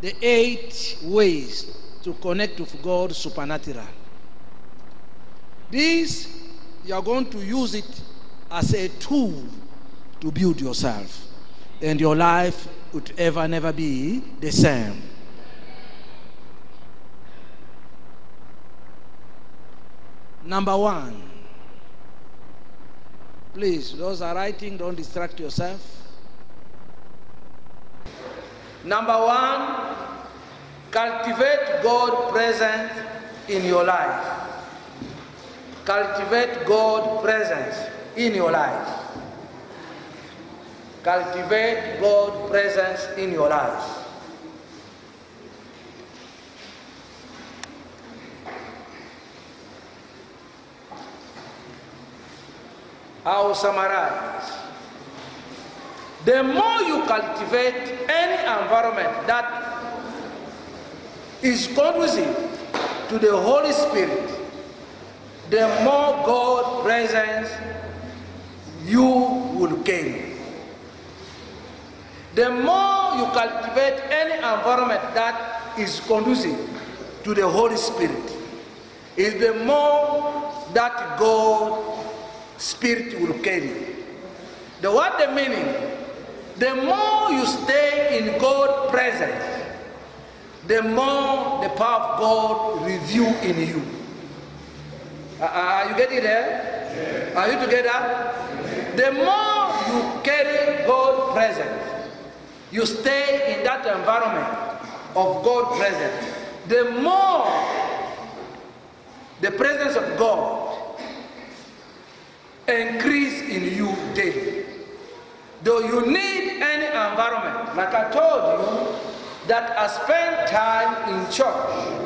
the eight ways to connect with God supernatural. This, you are going to use it as a tool to build yourself, and your life would ever never be the same. Number one, please, those are writing, don't distract yourself. Number one, cultivate God presence in your life. Cultivate God presence in your life. Cultivate God presence in your life. I'll summarize. The more you cultivate any environment that is conducive to the Holy Spirit, the more God presence you will gain. The more you cultivate any environment that is conducive to the Holy Spirit, is the more that God Spirit will carry. The what the meaning? The more you stay in God's presence, the more the power of God reveal in you. Uh, are you getting there? Are you together? The more you carry God's presence, you stay in that environment of God's presence, the more the presence of God increase in you daily. Though you need any environment, like I told you, that I spend time in church,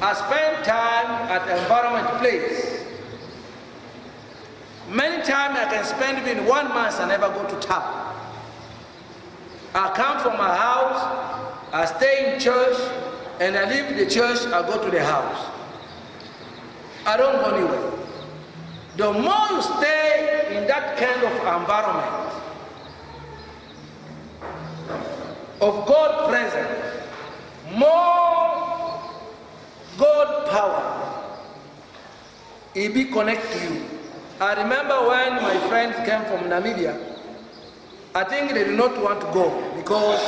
I spend time at environment place. Many times I can spend even one month and never go to town. I come from my house, I stay in church, and I leave the church, I go to the house. I don't go anywhere. The more you stay in that kind of environment of God presence, more God power it be connect to you. I remember when my friends came from Namibia, I think they did not want to go because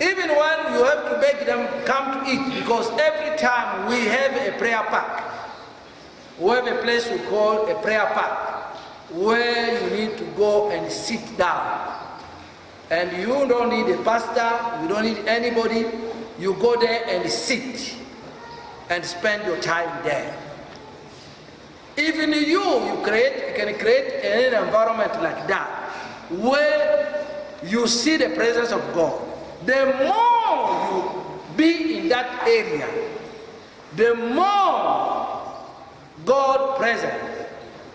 even when you have to beg them come to eat because every time we have a prayer park, we have a place we call a prayer park where you need to go and sit down. And you don't need a pastor, you don't need anybody. You go there and sit and spend your time there. Even you, you create, you can create an environment like that where you see the presence of God. The more you be in that area, the more God presence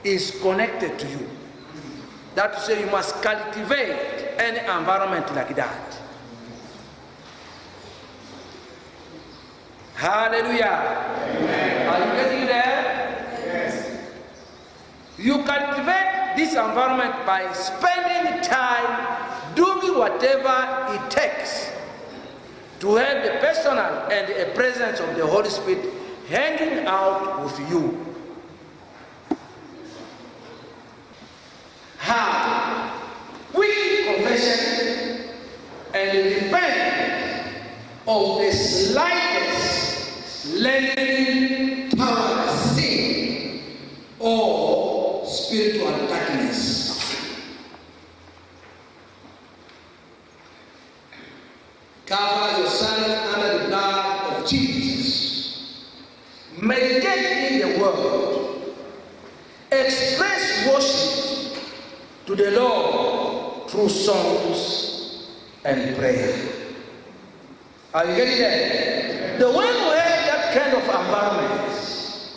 is connected to you. That to say you must cultivate any environment like that. Hallelujah. Amen. Are you getting there? Yes. You cultivate this environment by spending time doing whatever it takes to have the personal and the presence of the Holy Spirit hanging out with you. How? With confession and repent of the slightest lingering power sin or spiritual darkness. Cover yourself under the blood of Jesus. Meditate in the word. Express worship to the Lord through songs and prayer. Are you getting that? The one who had that kind of environment,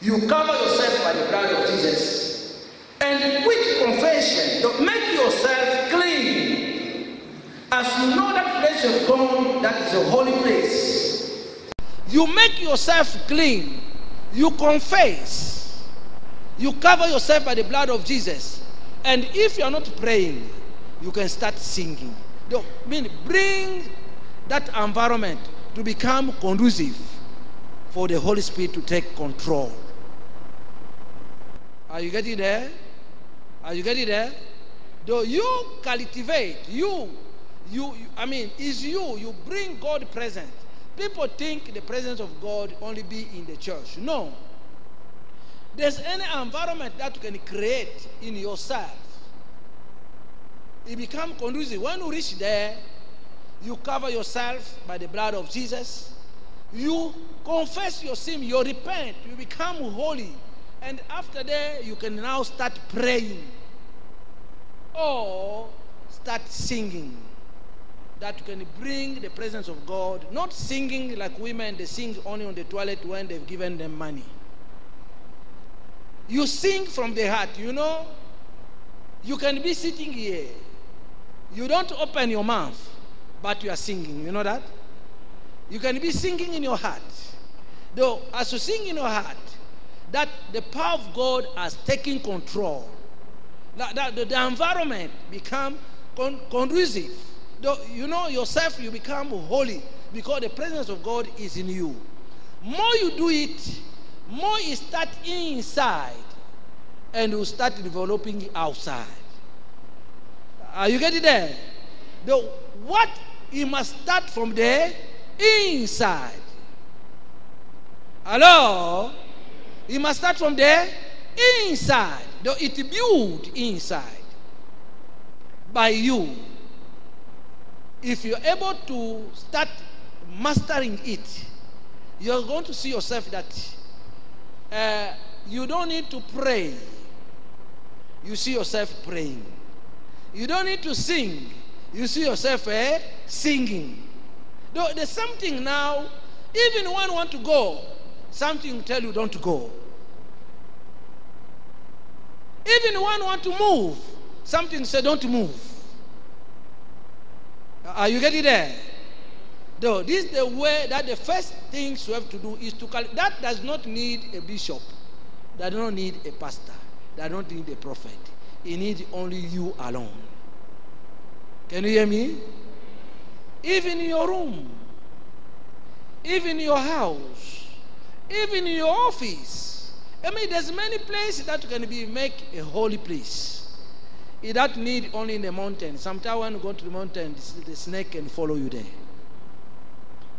you cover yourself by the blood of Jesus. And with confession, make yourself clean. As you know that place of God, that is a holy place. You make yourself clean. You confess. You cover yourself by the blood of Jesus. And if you are not praying, you can start singing. The, mean, bring that environment to become conducive for the Holy Spirit to take control. Are you getting there? Are you getting there? Though you cultivate, you, you, you I mean, is you, you bring God present. People think the presence of God only be in the church. No. There's any environment that you can create in yourself. It become conducive. When you reach there, you cover yourself by the blood of Jesus. You confess your sin, you repent, you become holy. And after that, you can now start praying or start singing. That you can bring the presence of God, not singing like women, they sing only on the toilet when they've given them money. You sing from the heart, you know. You can be sitting here. You don't open your mouth, but you are singing. You know that? You can be singing in your heart. Though, as you sing in your heart, that the power of God has taken control. That, that the, the environment become con- conducive. Though, you know yourself, you become holy because the presence of God is in you. More you do it, more you start inside, and you start developing outside. Are you getting there? The what you must start from there inside. Hello? You must start from there inside. Though it built inside by you. If you're able to start mastering it, you're going to see yourself that uh, you don't need to pray. You see yourself praying. You don't need to sing. You see yourself eh, singing. Though there's something now, even you want to go, something will tell you don't go. Even you want to move, something say don't move. Are you getting there? Though this is the way that the first things you have to do is to call that does not need a bishop, that does not need a pastor, that don't need a prophet. He needs only you alone. Can you hear me? Even in your room, even in your house, even in your office. I mean, there's many places that can be make a holy place. It not need only in the mountain. Sometimes when you go to the mountain, the snake can follow you there.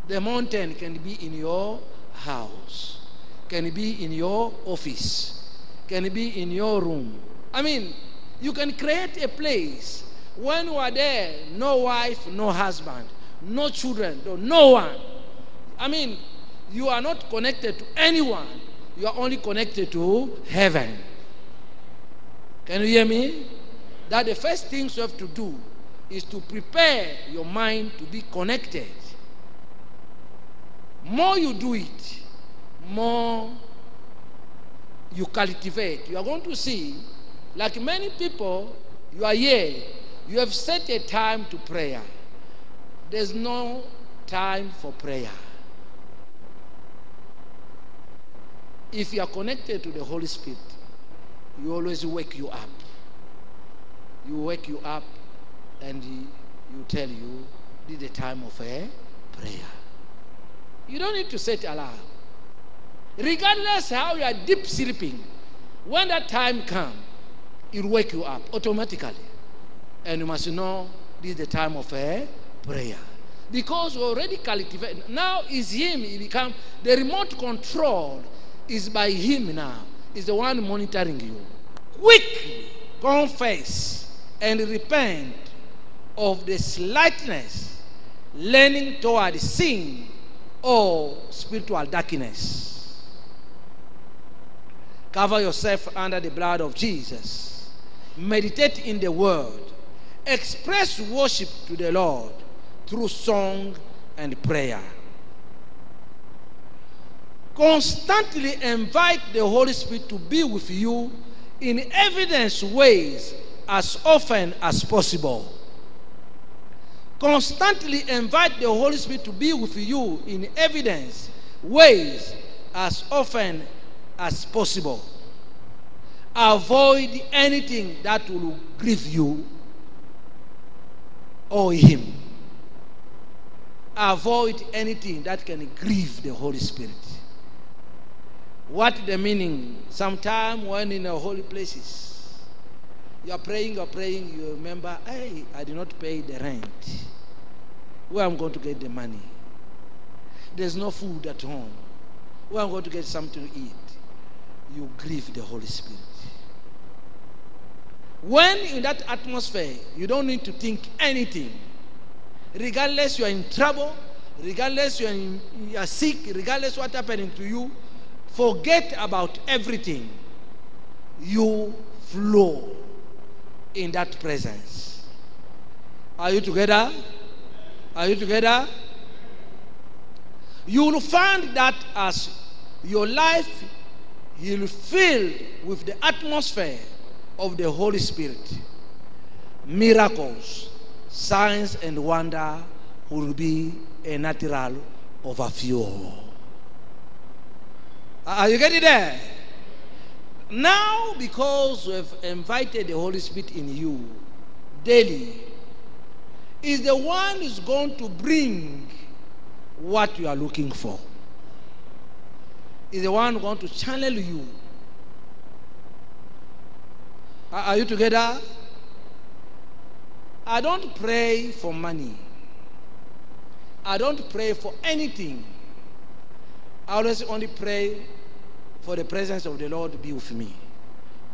The mountain can be in your house, can be in your office, can be in your room. I mean, you can create a place when you are there, no wife, no husband, no children, no one. I mean, you are not connected to anyone. You are only connected to heaven. Can you hear me? That the first things you have to do is to prepare your mind to be connected. More you do it, more you cultivate. You are going to see, like many people, you are here, you have set a time to prayer. There's no time for prayer. If you are connected to the Holy Spirit, you always wake you up. You wake you up and you tell you, this is the time of a prayer. You don't need to set alarm. Regardless how you are deep sleeping, when that time comes, it will wake you up automatically. And you must know this is the time of a prayer. Because we already cultivate. Now is him, he become the remote control is by him now. Is the one monitoring you. Quickly confess and repent of the slightness leaning toward sin or spiritual darkness. Cover yourself under the blood of Jesus. Meditate in the word. Express worship to the Lord through song and prayer. Constantly invite the Holy Spirit to be with you in evidence ways as often as possible. Constantly invite the Holy Spirit to be with you in evidence ways as often as possible. Avoid anything that will grieve you or him. avoid anything that can grieve the Holy Spirit. What the meaning? Sometime when in the holy places, you are praying, you are praying, you remember, hey, I did not pay the rent. Where I'm going to get the money? There's no food at home. Where I'm going to get something to eat? You grieve the Holy Spirit. When in that atmosphere, you don't need to think anything. Regardless you are in trouble, regardless you are, in, you are sick, regardless what happening to you, forget about everything. You flow in that presence. Are you together? Are you together? You will find that as your life will fill with the atmosphere of the Holy Spirit. Miracles, signs, and wonder will be a natural overflow. Are you getting there? Now, because we've invited the Holy Spirit in you daily, is the one who's going to bring what you are looking for. Is the one going to channel you. Are you together? I don't pray for money. I don't pray for anything. I always only pray for the presence of the Lord be with me.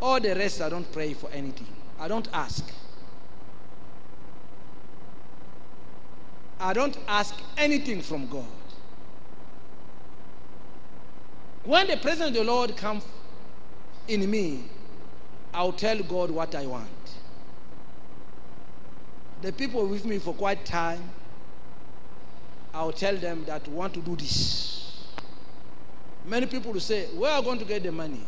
All the rest, I don't pray for anything. I don't ask. I don't ask anything from God. When the presence of the Lord comes in me, I'll tell God what I want. The people with me for quite time, I'll tell them that we want to do this. Many people will say, Where are going to get the money?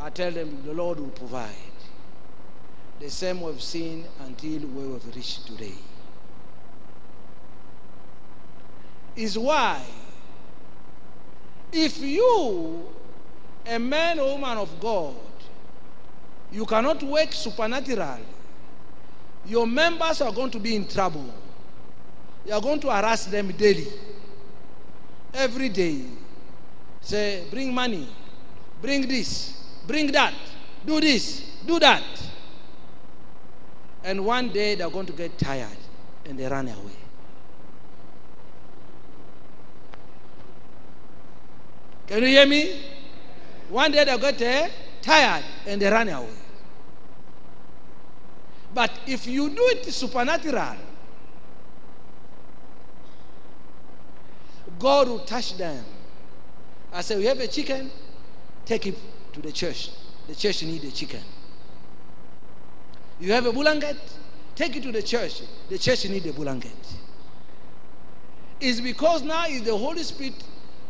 I tell them the Lord will provide. The same we've seen until where we've reached today. Is why if you, a man or woman of God, you cannot work supernatural, your members are going to be in trouble. You are going to harass them daily, every day. Say, bring money, bring this, bring that, do this, do that. And one day they're going to get tired and they run away. Can you hear me? One day they got uh, tired and they ran away. But if you do it supernatural, God will touch them. I say, you have a chicken, take it to the church. The church need a chicken. You have a blanket, take it to the church. The church need a blanket. It's because now is the Holy Spirit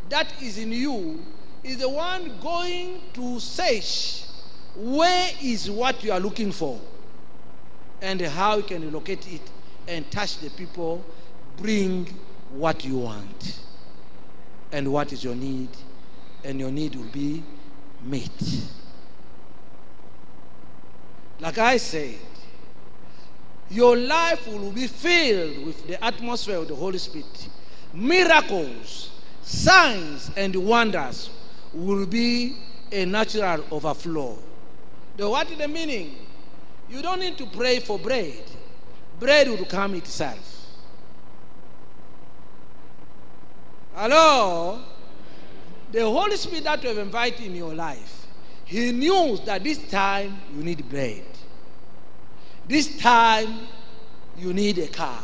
that is in you is the one going to search where is what you are looking for and how you can locate it and touch the people, bring what you want and what is your need, and your need will be met. Like I said, your life will be filled with the atmosphere of the Holy Spirit. Miracles, signs, and wonders will be a natural overflow. The, what is the meaning? You don't need to pray for bread. Bread will come itself. Hello? The Holy Spirit that you have invited in your life, He knew that this time you need bread. This time you need a car.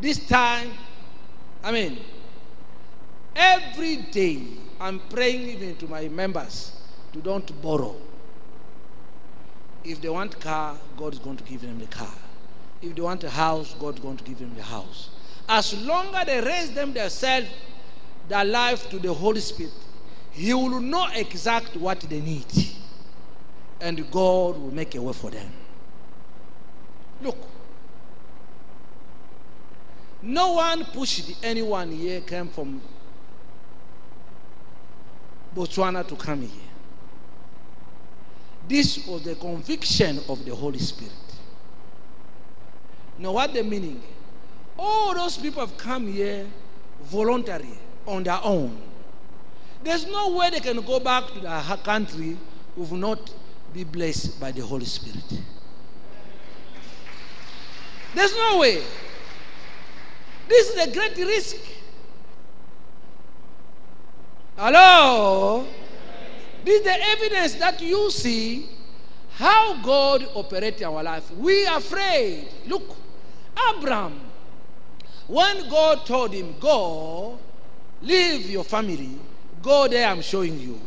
This time, I mean, every day I'm praying even to my members to don't borrow. If they want car, God is going to give them the car. If they want a house, God is going to give them the house. As long as they raise them themselves, their life to the Holy Spirit, He will know exact what they need. And God will make a way for them. Look. No one pushed anyone here came from Botswana to come here. This was the conviction of the Holy Spirit. Now, what the meaning? All those people have come here voluntarily on their own. There's no way they can go back to their country will not be blessed by the Holy Spirit. There's no way. This is a great risk. Hello? This is the evidence that you see how God operates our life. We are afraid. Look, Abraham, when God told him, Go, leave your family, go there, I'm showing you.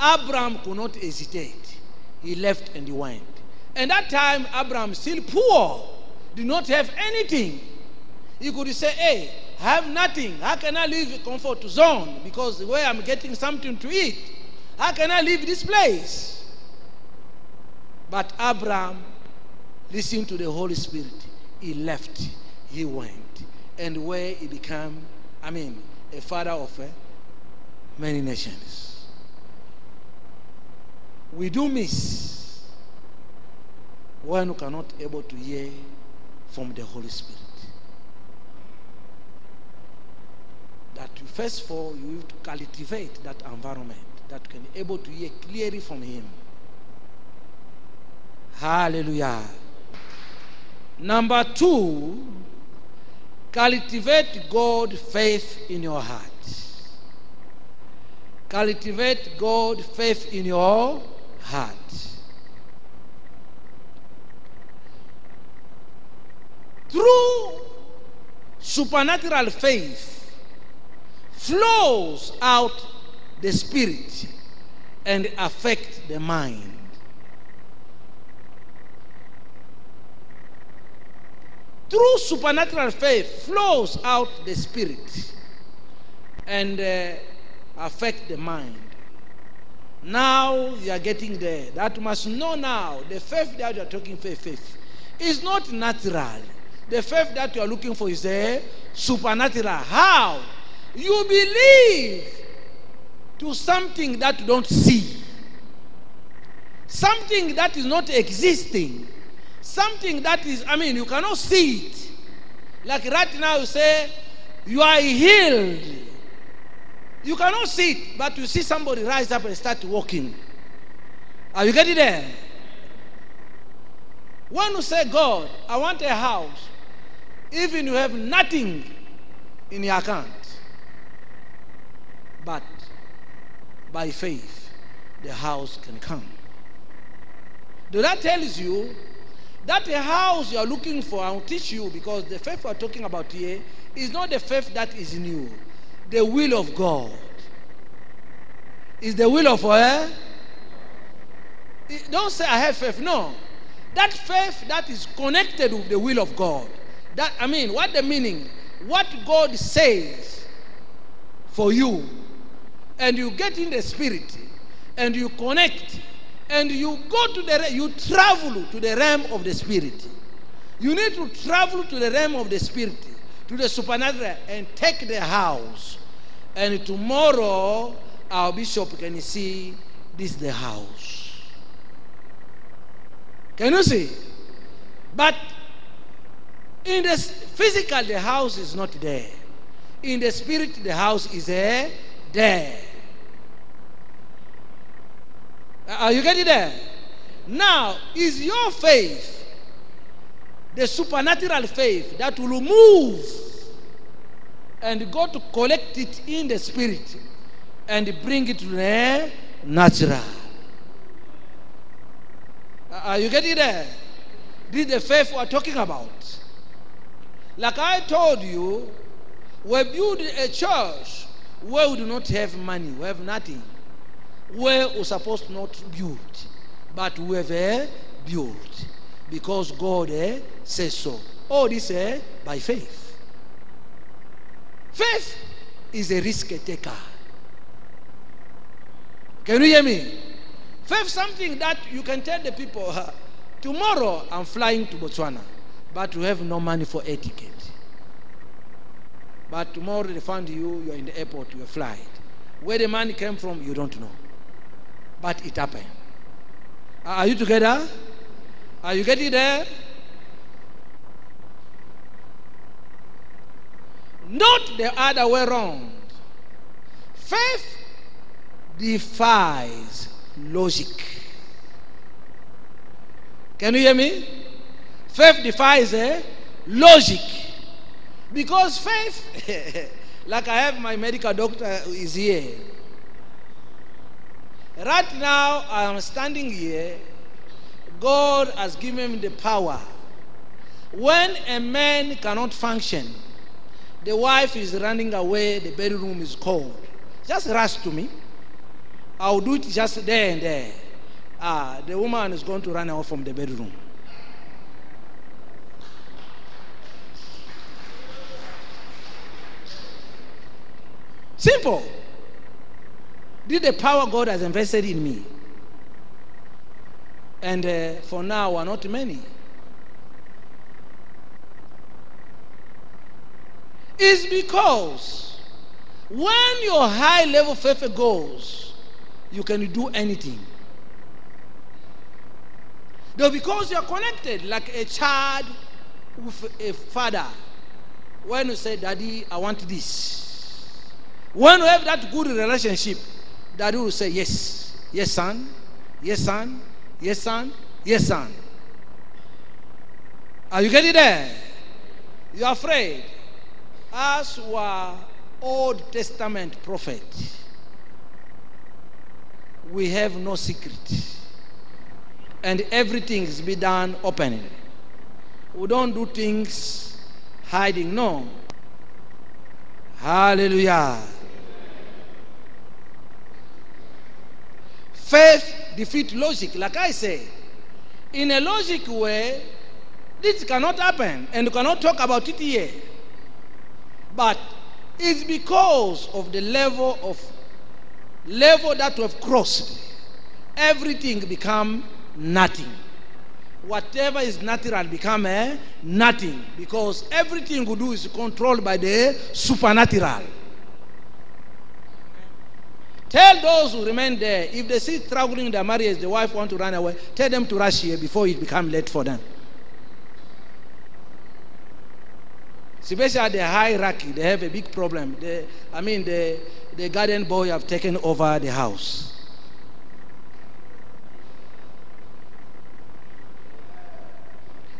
Abraham could not hesitate. He left and he went. And that time, Abraham, still poor, did not have anything. He could say, Hey, have nothing. How can I leave comfort zone? Because the way I'm getting something to eat, how can I leave this place? But Abraham listened to the Holy Spirit. He left. He went. And where he became, I mean, a father of uh, many nations. We do miss when we cannot able to hear from the Holy Spirit. That you, first of all, you have to cultivate that environment that can be able to hear clearly from Him. Hallelujah. Number two, cultivate God faith in your heart. Cultivate God faith in your heart. Through supernatural faith flows out the spirit and affect the mind. Through supernatural faith flows out the spirit and uh, affect the mind. Now you are getting there. That must know now the faith that you are talking faith, faith is not natural. The faith that you are looking for is a supernatural. How? You believe to something that you don't see, something that is not existing, something that is, I mean, you cannot see it. Like right now, you say, You are healed. You cannot see it, but you see somebody rise up and start walking. Are you getting there? When you say, God, I want a house, even you have nothing in your account, but by faith, the house can come. So that tells you that the house you are looking for, I'll teach you because the faith we're talking about here is not the faith that is in you. The will of God. Is the will of eh? Don't say I have faith. No. That faith that is connected with the will of God. That I mean, what the meaning? What God says for you and you get in the spirit and you connect and you go to the you travel to the realm of the spirit. You need to travel to the realm of the spirit to the supernatural and take the house. And tomorrow our bishop can see this is the house. Can you see? But in the physical the house is not there. In the spirit the house is there there. Are you getting there? Now, is your faith the supernatural faith that will move and go to collect it in the spirit and bring it to the natural? Are you getting there? This is the faith we are talking about. Like I told you, we build a church where we do not have money, we have nothing, where we're supposed not build, but we have uh, built because God uh, says so. All this uh, by faith. Faith is a risk taker. Can you hear me? Faith something that you can tell the people, tomorrow I'm flying to Botswana, but we have no money for a ticket. But tomorrow they found you, you're in the airport, you're flying. Where the money came from, you don't know. But it happened. Are you together? Are you getting there? Not the other way around. Faith defies logic. Can you hear me? Faith defies eh, logic. Because faith, like I have my medical doctor is here. Right now, I am standing here. God has given me the power. When a man cannot function, the wife is running away, the bedroom is cold. Just rush to me. I'll do it just there and there. Ah, the woman is going to run out from the bedroom. Simple. Did the power God has invested in me. And uh, for now, are not many. Is because when your high level faith goes, you can do anything. Though because you are connected like a child with a father. When you say, Daddy, I want this. When you have that good relationship, Daddy will say, Yes, yes, son, yes, son, yes, son, yes, son. Are you getting there? You are afraid. As were Old Testament prophet, we have no secret. And everything is be done openly. We don't do things hiding. No. Hallelujah. Faith defeat logic, like I say. In a logic way, this cannot happen, and you cannot talk about it here. But it's because of the level of level that we have crossed. Everything become nothing. Whatever is natural become eh, nothing because everything we do is controlled by the supernatural. Tell those who remain there, if they see struggling in their marriage, the wife want to run away, tell them to rush here before it become late for them. Especially the hierarchy, they have a big problem. They, I mean, the, the garden boy have taken over the house.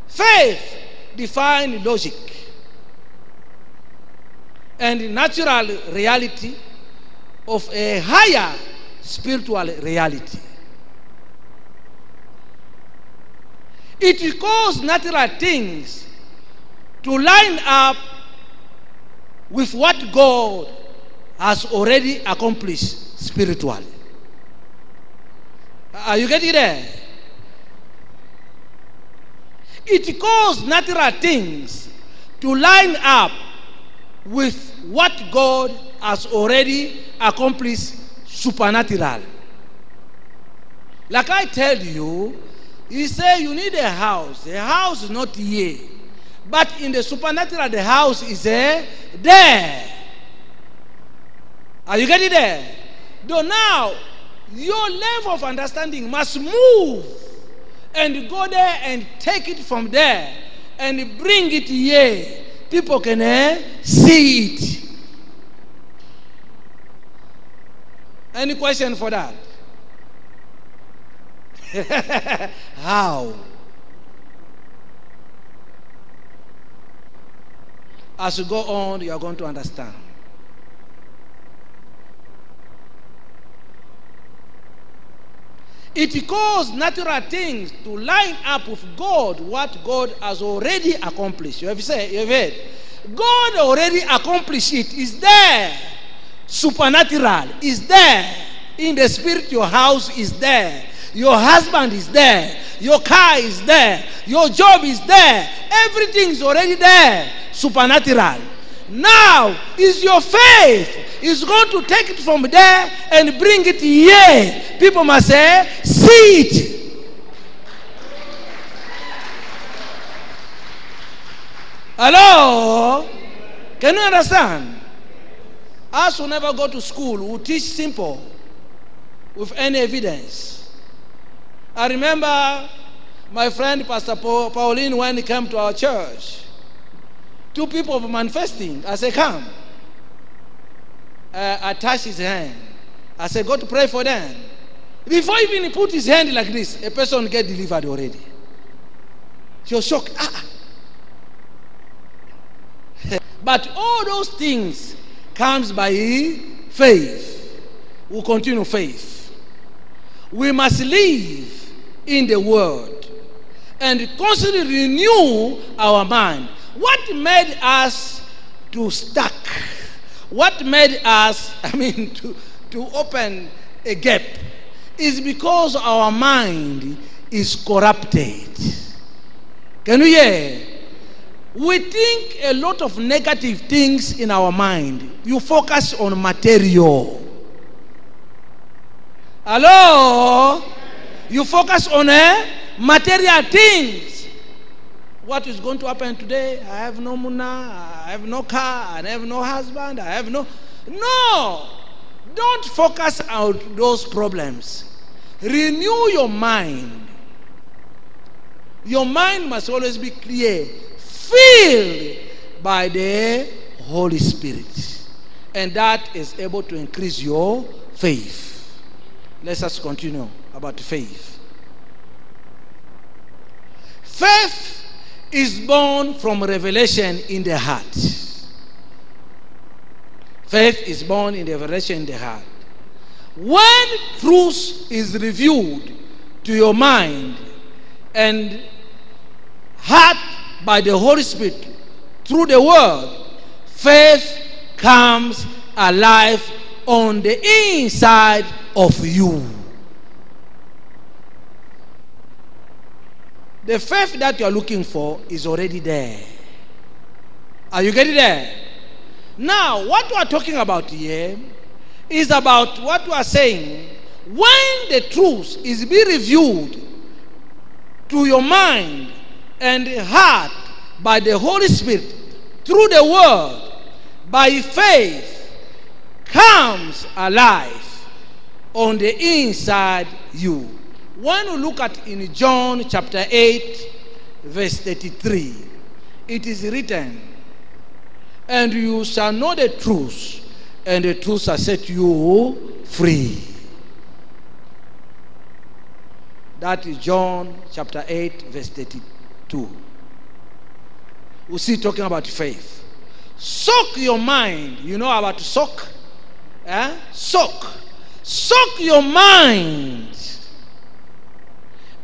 Faith define logic and natural reality of a higher spiritual reality. It causes natural things to line up with what God has already accomplished spiritually. Are you getting there? It causes natural things to line up with what God has already accomplished supernatural. Like I tell you, he say you need a house. The house is not here. But in the supernatural, the house is uh, there. Are you getting there? Though now, your level of understanding must move and go there and take it from there and bring it here. People can uh, see it. Any question for that? How? As you go on, you are going to understand. It causes natural things to line up with God, what God has already accomplished. You have said, you have heard. God already accomplished it. Is there. Supernatural is there. In the spirit, your house is there. Your husband is there. Your car is there. Your job is there. Everything is already there. Supernatural. Now is your faith is going to take it from there and bring it here. People must say, see it. Hello? Can you understand? Us who never go to school we teach simple with any evidence. I remember my friend Pastor Pauline when he came to our church. two people were manifesting. I say, come. Uh, I touch his hand. I say, go to pray for them. Before even he put his hand like this, a person get delivered already. You're shocked. Ah. but all those things comes by faith. We continue faith. We must live in the world and constantly renew our mind. What made us to stuck? What made us, I mean, to, to open a gap is because our mind is corrupted. Can you hear? We think a lot of negative things in our mind. You focus on material. Hello? You focus on uh, material things. What is going to happen today? I have no money, I have no car, I have no husband, I have no. No! Don't focus on those problems. Renew your mind. Your mind must always be clear, filled by the Holy Spirit. And that is able to increase your faith. Let us continue about faith. Faith is born from revelation in the heart. Faith is born in the revelation in the heart. When truth is revealed to your mind and heart by the Holy Spirit through the Word, faith comes alive on the inside of you. The faith that you are looking for is already there. Are you getting there? Now, what we are talking about here is about what we are saying. When the truth is being revealed to your mind and the heart by the Holy Spirit through the Word, by faith, comes alive on the inside you. When we look at in John chapter 8, verse 33, it is written, And you shall know the truth, and the truth shall set you free. That is John chapter 8, verse 32. We see talking about faith. Soak your mind. You know about soak? Eh? Soak. Soak your mind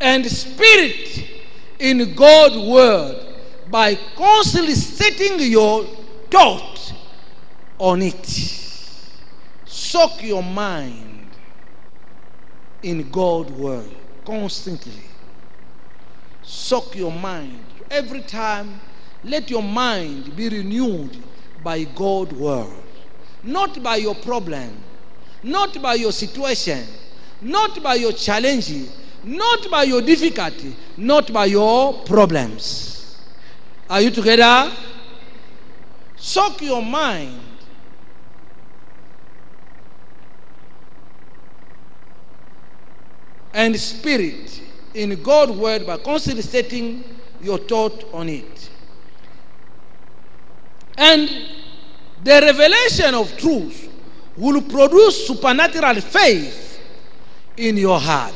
and spirit in God's word by constantly setting your thought on it. Soak your mind in God's word constantly. Soak your mind. Every time, let your mind be renewed by God's word. Not by your problem, not by your situation, not by your challenge, not by your difficulty, not by your problems. Are you together? Soak your mind. And spirit in God's word by constantly setting your thought on it. And the revelation of truth will produce supernatural faith in your heart.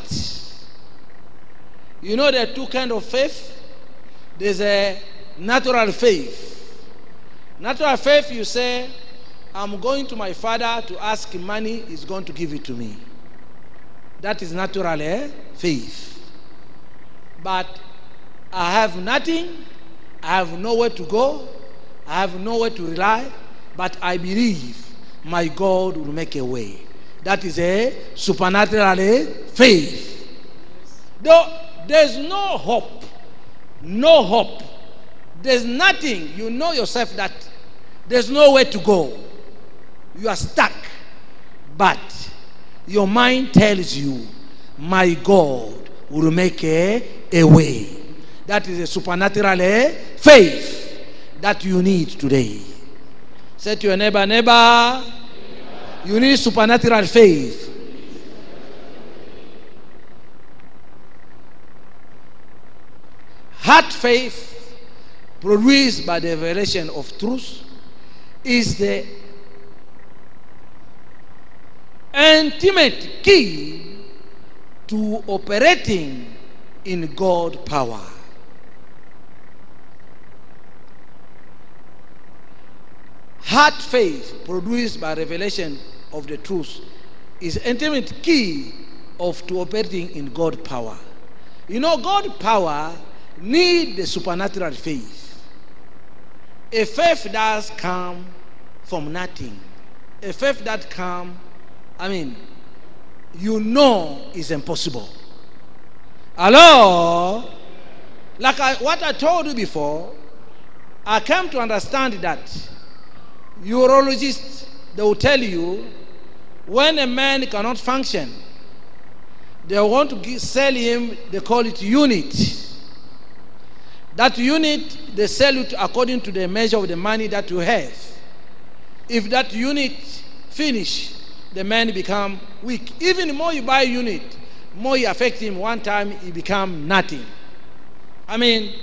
You know there are two kinds of faith. There's a natural faith. Natural faith, you say, I'm going to my father to ask money, he's going to give it to me. That is natural eh? faith. But I have nothing, I have nowhere to go, I have nowhere to rely, but I believe my God will make a way. That is a supernatural eh? faith. Though there's no hope, no hope. There's nothing. You know yourself that there's nowhere to go. You are stuck. But your mind tells you, my God will make a, a way. That is a supernatural eh, faith that you need today. Say to your neighbor, neighbor, you need supernatural faith. Heart faith produced by the revelation of truth is the ultimate key to operating in God power. Heart faith produced by revelation of the truth is ultimate key of to operating in God power. You know, God power need the supernatural faith. A faith does come from nothing. A faith that come, I mean, you know is impossible. Hello? Like I, what I told you before, I came to understand that urologists they will tell you when a man cannot function, they want to sell him, they call it unit. That unit, they sell it according to the measure of the money that you have. If that unit finish, the man become weak. Even more you buy unit, more you affect him. One time he become nothing. I mean,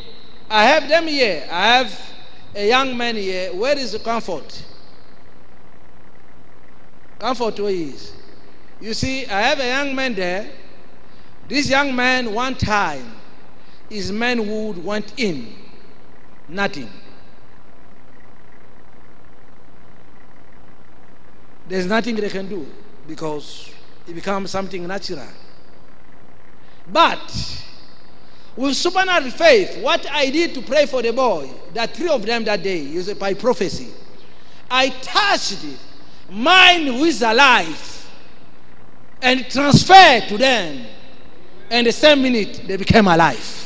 I have them here. I have a young man here. Where is the comfort? Comfort where he is. You see, I have a young man there. This young man, one time, his manhood went in. Nothing. There's nothing they can do because it becomes something natural. But with supernatural faith, what I did to pray for the boy, that three of them that day, is by prophecy. I touched mine is alive and transferred to them. And the same minute they became alive.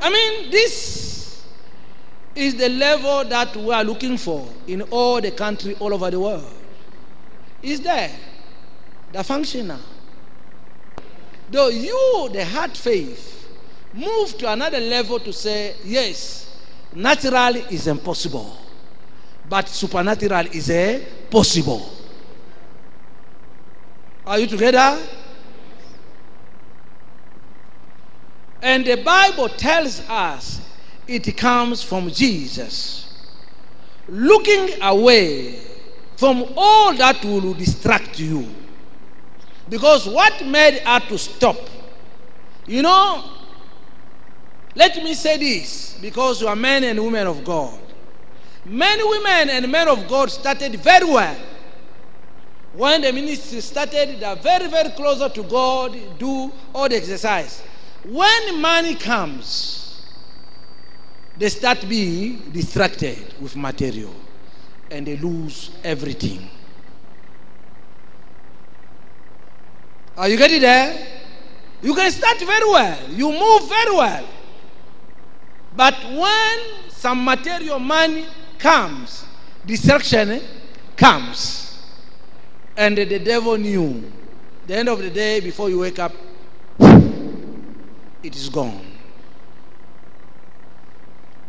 I mean, this is the level that we are looking for in all the country all over the world. Is there the functional? Though you, the heart faith, move to another level to say, yes, natural is impossible, but supernatural is a possible. Are you together? And the Bible tells us it comes from Jesus. Looking away from all that will distract you. Because what made her to stop? You know, let me say this because you are men and women of God. Many women and men of God started very well. When the ministry started, they are very, very closer to God, do all the exercise. When money comes, they start being distracted with material and they lose everything. Are you getting there? You can start very well, you move very well. But when some material money comes, destruction comes. And the devil knew. The end of the day, before you wake up, it is gone.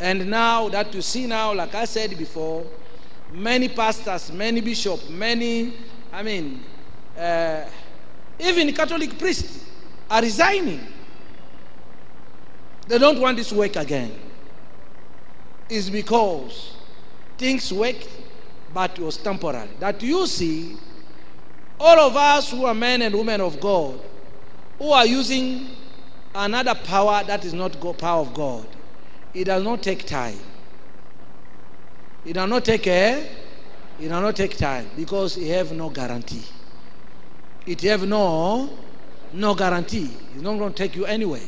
And now that you see now, like I said before, many pastors, many bishops, many, I mean, uh, even Catholic priests are resigning. They don't want this work again. It's because things work, but it was temporary. That you see, all of us who are men and women of God, who are using another power that is not God, power of God, it does not take time. It does not take a, it does not take time because it have no guarantee. It have no, no guarantee. It's not going to take you anywhere.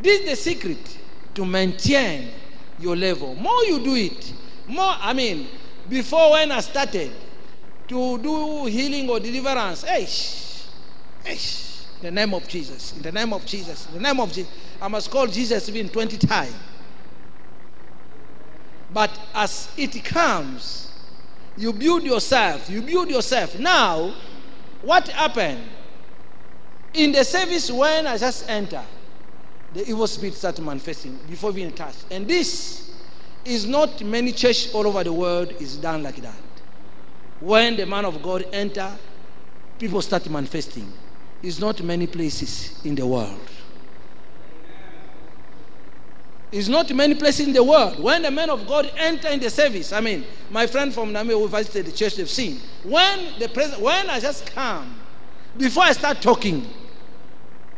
This is the secret to maintain your level. More you do it, more, I mean, before when I started to do healing or deliverance, hey, hey, in the name of Jesus, in the name of Jesus, in the name of Jesus, I must call Jesus even 20 times. But as it comes, you build yourself, you build yourself. Now, what happened? In the service when I just enter, the evil spirit started manifesting before being touched. And this is not many church all over the world is done like that. When the man of God enter, people start manifesting. Is not many places in the world. It's not many places in the world. When the men of God enter in the service, I mean, my friend from Name who visited the church, they've seen. When the president, when I just come, before I start talking,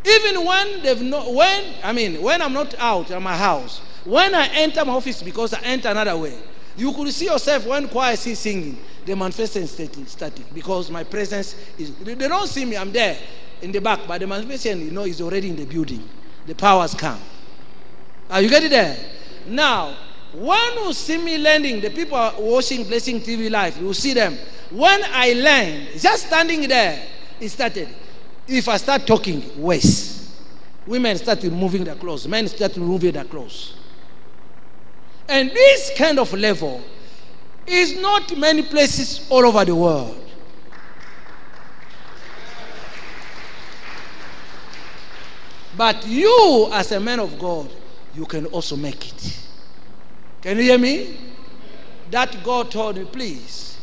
even when they've not, when I mean, when I'm not out at my house, when I enter my office because I enter another way, you could see yourself when choir is singing, the manifestation static, static because my presence is. They don't see me, I'm there in the back, but the manifestation, you know, is already in the building. The powers come. Are you getting there? Now, when you see me landing, the people are watching Blessing TV live, you will see them. When I land, just standing there, it started. If I start talking, worse. Women start removing their clothes, men start removing their clothes. And this kind of level is not many places all over the world. But you, as a man of God, you can also make it. Can you hear me? That God told me, please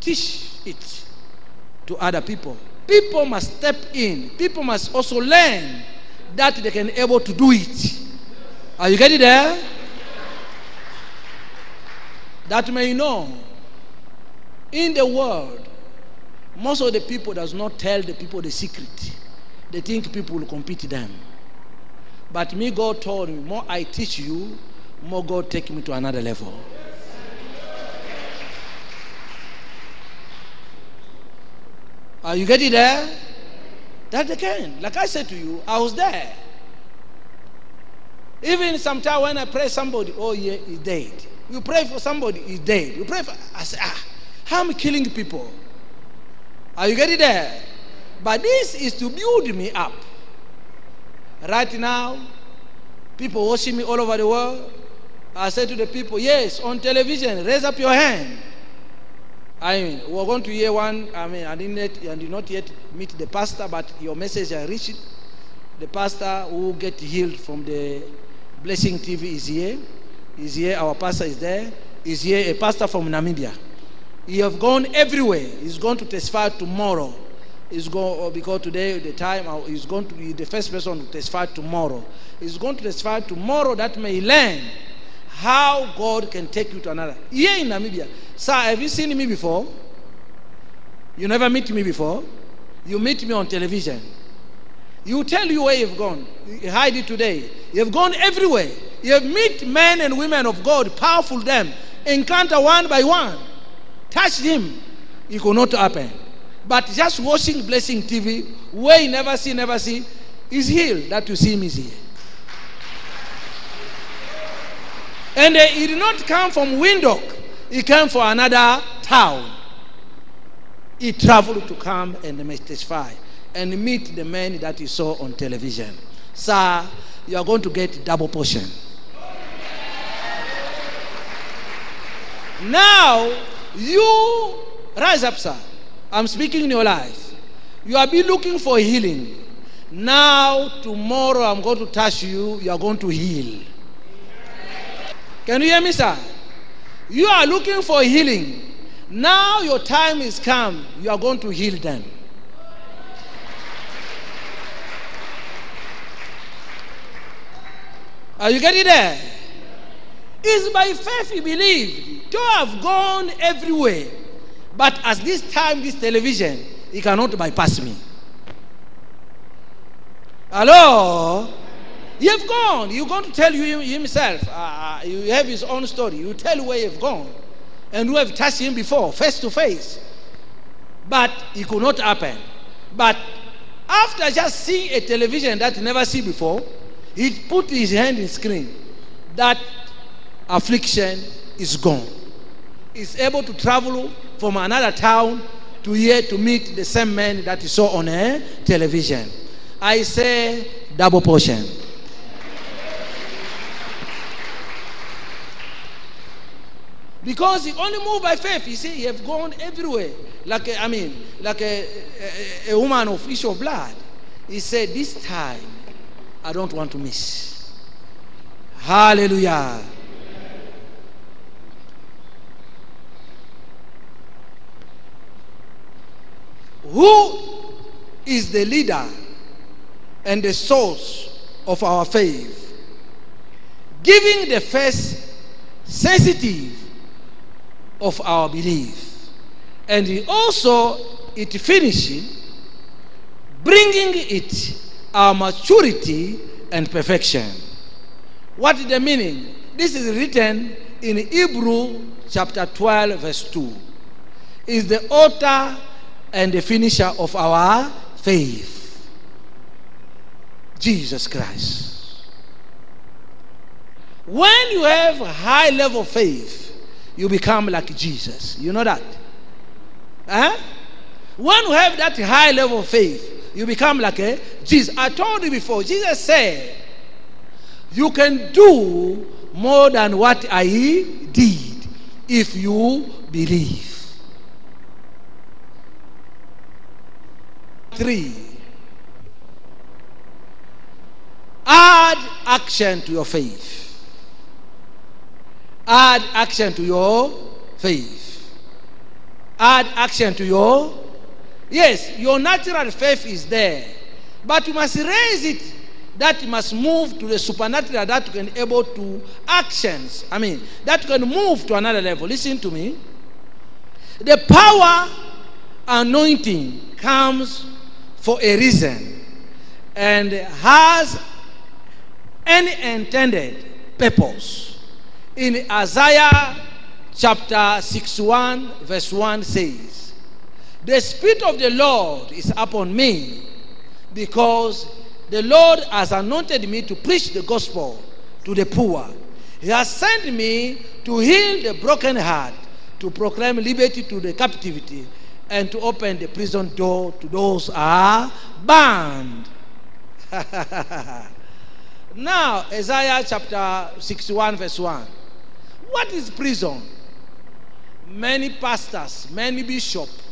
teach it to other people. People must step in. People must also learn that they can able to do it. Are you getting there? That may know. In the world, most of the people does not tell the people the secret. They think people will compete them. But me, God told me, more I teach you, more God take me to another level. Are you getting there? That again, like I said to you, I was there. Even sometimes when I pray somebody, oh yeah, he's dead. You pray for somebody, he's dead. You pray for, I say, ah, how am I killing people? Are you getting there? But this is to build me up. Right now, people watching me all over the world. I say to the people, yes, on television, raise up your hand. I mean, we're going to hear one. I mean, I didn't, yet, I did not yet meet the pastor, but your message has reached. The pastor who get healed from the Blessing TV is here. Is here. Our pastor is there. Is here. A pastor from Namibia. He have gone everywhere. He's going to testify tomorrow. He's going oh, because today the time uh, is going to be the first person to testify tomorrow. He's going to testify tomorrow that may learn how God can take you to another. Here in Namibia, sir, have you seen me before? You never meet me before. You meet me on television. You tell you where you've gone. Hide it today. You've gone everywhere. You've meet men and women of God, powerful them, encounter one by one. Touch him. It could not happen. But just watching Blessing TV, where you never see, never see, is healed. That you see him is here. And uh, he did not come from Windhoek. He came from another town. He traveled to come and testify and meet the men that he saw on television. Sir, you are going to get double portion. Now, you rise up, sir. I'm speaking in your life. You have been looking for healing. Now, tomorrow, I'm going to touch you. You are going to heal. Can you hear me, sir? You are looking for healing. Now, your time is come. You are going to heal them. Are you getting there? It's by faith he believed. To have gone everywhere. But at this time, this television, he cannot bypass me. Hello? You've gone. You're going to tell you himself. Uh, you have his own story. You tell where you've gone. And you have touched him before, face to face. But it could not happen. But after just seeing a television that never see before, he put his hand in screen. That affliction is gone. He's able to travel from another town to here to meet the same man that he saw on a television. I say double portion. Because he only moved by faith. You see, he have gone everywhere. Like, a, I mean, like a, a, a woman of issue of blood. He said, This time, I don't want to miss. Hallelujah. Who is the leader and the source of our faith, giving the first sensitive of our belief, and also it finishing, bringing it our maturity and perfection. What is the meaning? This is written in Hebrew chapter 12, verse 2. Is the author and the finisher of our faith. Jesus Christ. When you have high level faith, you become like Jesus. You know that? Huh? When you have that high level faith, you become like a Jesus. I told you before, Jesus said, You can do more than what I did if you believe. Three, add action to your faith. Add action to your faith. Add action to your. Yes, your natural faith is there. But you must raise it that you must move to the supernatural that you can able to actions. I mean, that you can move to another level. Listen to me. The power anointing comes for a reason and has any intended purpose. In Isaiah chapter 61, verse 1 says, The Spirit of the Lord is upon me because the Lord has anointed me to preach the gospel to the poor. He has sent me to heal the broken heart, to proclaim liberty to the captivity, and to open the prison door to those are bound. now, Isaiah chapter 61, verse 1. What is prison? Many pastors, many bishops,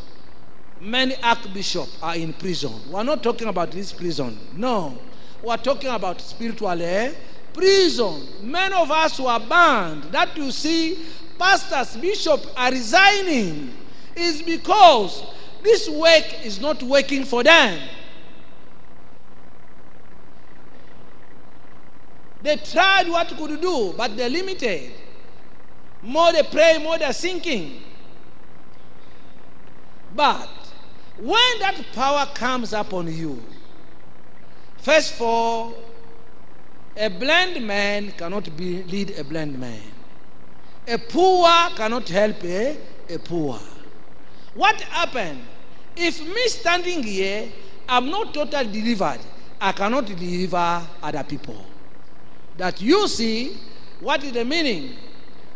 many archbishops are in prison. We are not talking about this prison. No. We are talking about spiritual eh? prison. Many of us who are bound, that you see, pastors, bishops are resigning, is because this work is not working for them. They tried what could do, but they're limited. More they pray, more they're sinking. But when that power comes upon you, first of all, a blind man cannot be, lead a blind man. A poor cannot help a, a poor. What happened? If me standing here, I'm not totally delivered, I cannot deliver other people. That you see, what is the meaning?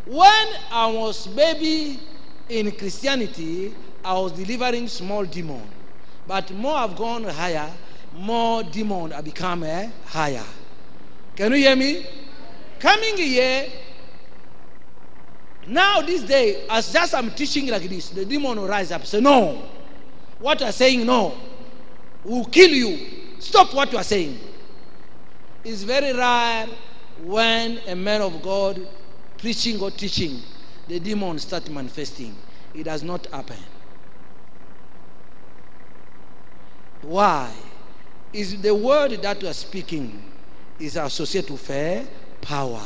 When I was baby in Christianity, I was delivering small demon. But more I've gone higher, more demon I become uh, higher. Can you hear me? Coming here, now this day, as just I'm teaching like this, the demon will rise up. Say, no. What you are saying, no. Will kill you. Stop what you are saying. It's very rare when a man of God preaching or teaching, the demon start manifesting. It does not happen. Why? Is the word that you are speaking is associated with fair power,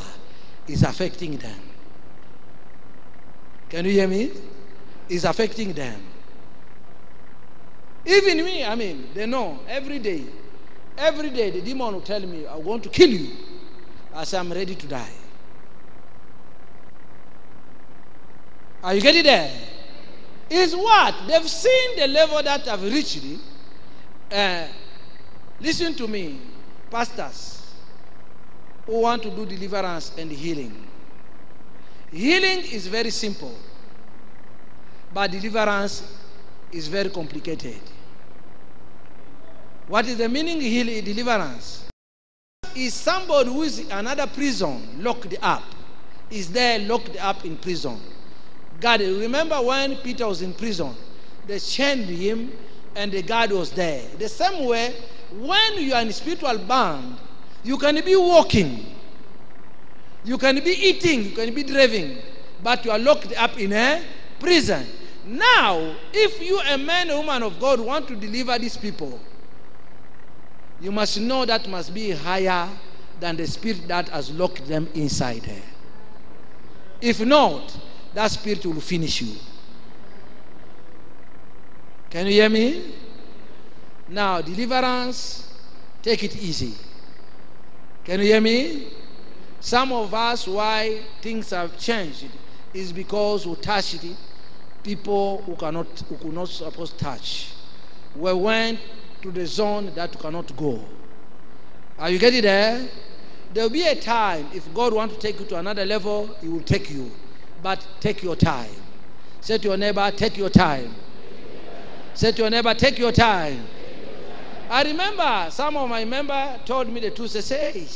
is affecting them. Can you hear me? Is affecting them. Even me, I mean, they know every day. Every day the demon will tell me, I want to kill you as I'm ready to die. Are you getting there? Is what? They've seen the level that I've reached. Uh, listen to me, pastors who want to do deliverance and healing. Healing is very simple, but deliverance is very complicated. What is the meaning healing deliverance? Is somebody who is in another prison locked up, is there locked up in prison. God, remember when Peter was in prison? They chained him and the guard was there. The same way, when you are in spiritual band, you can be walking, you can be eating, you can be driving, but you are locked up in a prison. Now, if you, a man or woman of God, want to deliver these people, you must know that must be higher than the spirit that has locked them inside there. If not, that spirit will finish you. Can you hear me? Now, deliverance, take it easy. Can you hear me? Some of us, why things have changed, is because we touched people who cannot, who could not supposed to touch. We went to the zone that cannot go. Are you getting there? There will be a time if God wants to take you to another level, He will take you. But take your time. Say to your neighbor, take your time. Say to your neighbor, take your time. I remember some of my members told me the truth. They say,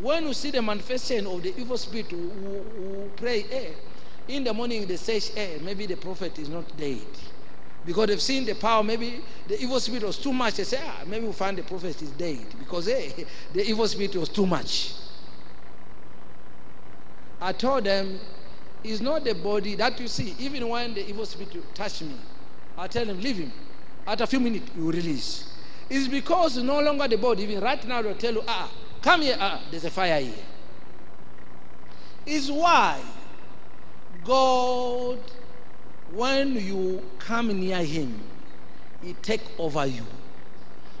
when you see the manifestation of the evil spirit who pray, hey, in the morning they say, hey, maybe the prophet is not dead. Because they've seen the power, maybe the evil spirit was too much. They say, ah, maybe we'll find the prophet is dead. Because hey, the evil spirit was too much. I told them, it's not the body that you see. Even when the evil spirit touch me, I tell him, leave him. After a few minutes, you release. It's because no longer the body. Even right now, they'll tell you, ah, come here, ah, there's a fire here. Is why God, when you come near Him, He take over you.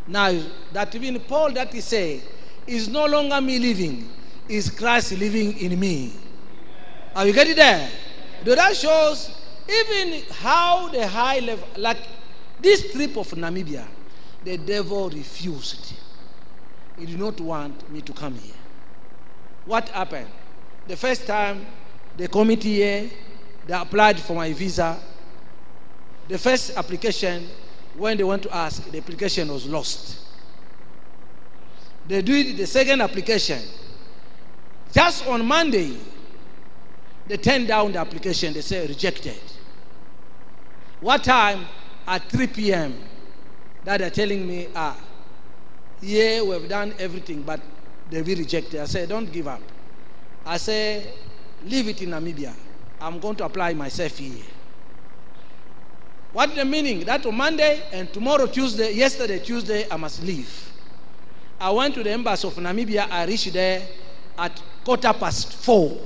Now, that even Paul that he say, is no longer me living, is Christ living in me. Are you getting there? So that shows even how the high level, like this trip of Namibia, the devil refused. He did not want me to come here. What happened? The first time the committee here, they applied for my visa. The first application, when they went to ask, the application was lost. They did the second application. Just on Monday, they turned down the application. They said rejected. What time? At 3 p.m. That they're telling me, ah, yeah, we've done everything, but they will reject it. I said, don't give up. I say, leave it in Namibia. I'm going to apply myself here. What the meaning? That on Monday and tomorrow Tuesday, yesterday Tuesday, I must leave. I went to the embassy of Namibia. I reached there at quarter past four.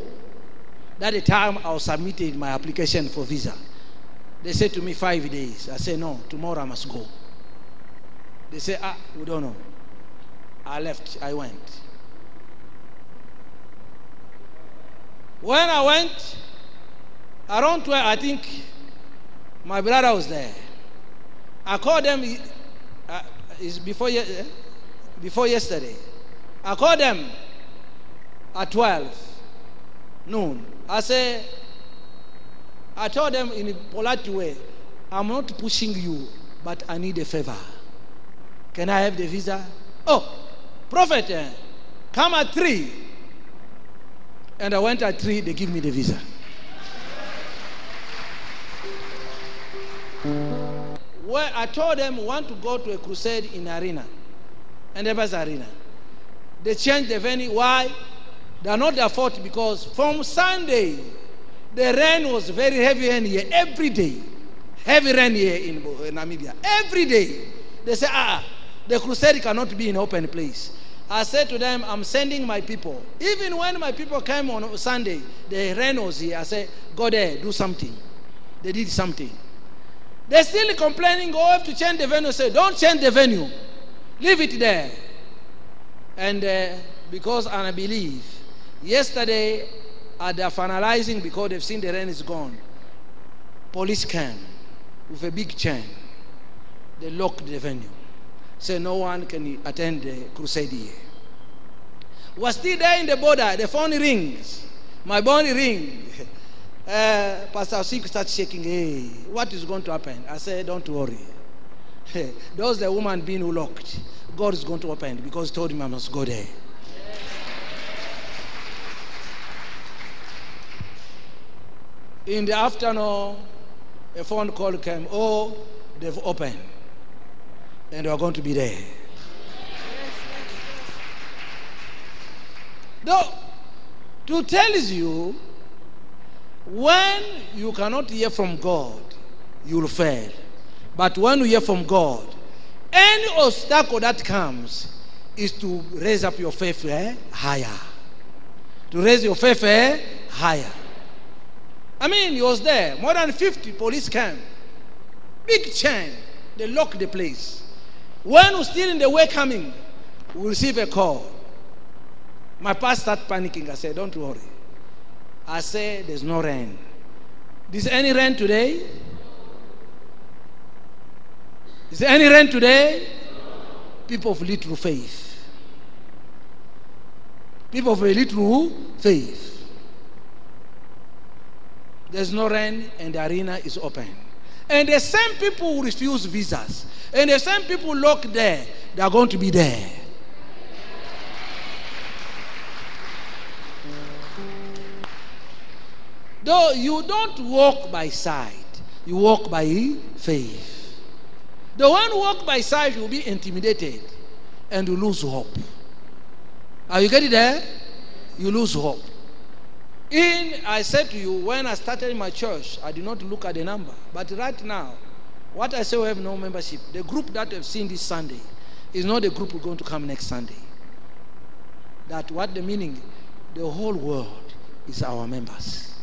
That the time I was submitting my application for visa. They said to me five days. I said no. Tomorrow I must go. They said ah, we don't know. I left. I went. When I went, around 12, I think my brother was there. I called them uh, it's before, ye- before yesterday. I called them at 12 noon. I say, I told them in a polite way, I'm not pushing you, but I need a favor. Can I have the visa? Oh, prophet, eh, come at three. And I went at three, they give me the visa. Well, I told them want to go to a crusade in arena, and there was arena. They changed the venue. Why? They are not their fault because from Sunday, the rain was very heavy in here every day. Heavy rain here in Namibia every day. They say, ah, the crusade cannot be in open place. I said to them, I'm sending my people. Even when my people came on Sunday, the rain was here. I said, go there, do something. They did something. They're still complaining, go have to change the venue. Said, don't change the venue. Leave it there. And uh, because I believe, yesterday, at the finalizing, because they've seen the rain is gone, police came with a big chain. They locked the venue say no one can attend the crusade here. Was still there in the border. The phone rings. My phone ring. Uh, Pastor Sik starts shaking. Hey, what is going to happen? I said, don't worry. Those the woman being locked. God is going to open because he told him I must go there. In the afternoon, a phone call came. Oh, they've opened and you are going to be there. Though, to tell you, when you cannot hear from God, you will fail. But when you hear from God, any obstacle that comes is to raise up your faith eh, higher. To raise your faith eh, higher. I mean, he was there. More than 50 police came. Big chain. They locked the place. When we're still in the way coming, we receive a call. My pastor started panicking. I said, Don't worry. I said, There's no rain. Is there any rain today? Is there any rain today? People of little faith. People of a little faith. There's no rain and the arena is open. And the same people who refuse visas, and the same people locked there, they are going to be there. Though you don't walk by sight, you walk by faith. The one who walk by sight will be intimidated and you lose hope. Are you getting there? You lose hope. In I said to you when I started my church, I did not look at the number. But right now, what I say we have no membership. The group that have seen this Sunday is not the group we're going to come next Sunday. That what the meaning, the whole world is our members.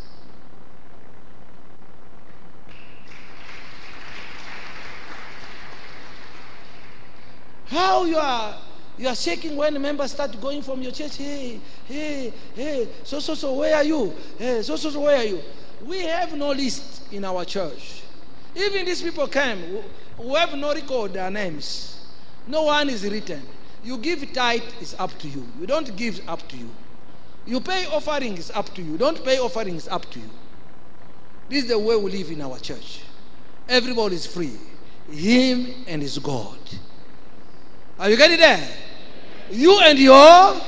How you are you are shaking when members start going from your church. Hey, hey, hey, so so so where are you? Hey, so so so where are you? We have no list in our church. Even these people came, we have no record their names. No one is written. You give tithe is up to you. You don't give up to you. You pay offering is up to you. Don't pay offering is up to you. This is the way we live in our church. Everybody is free. Him and his God. Are you getting there? You and your.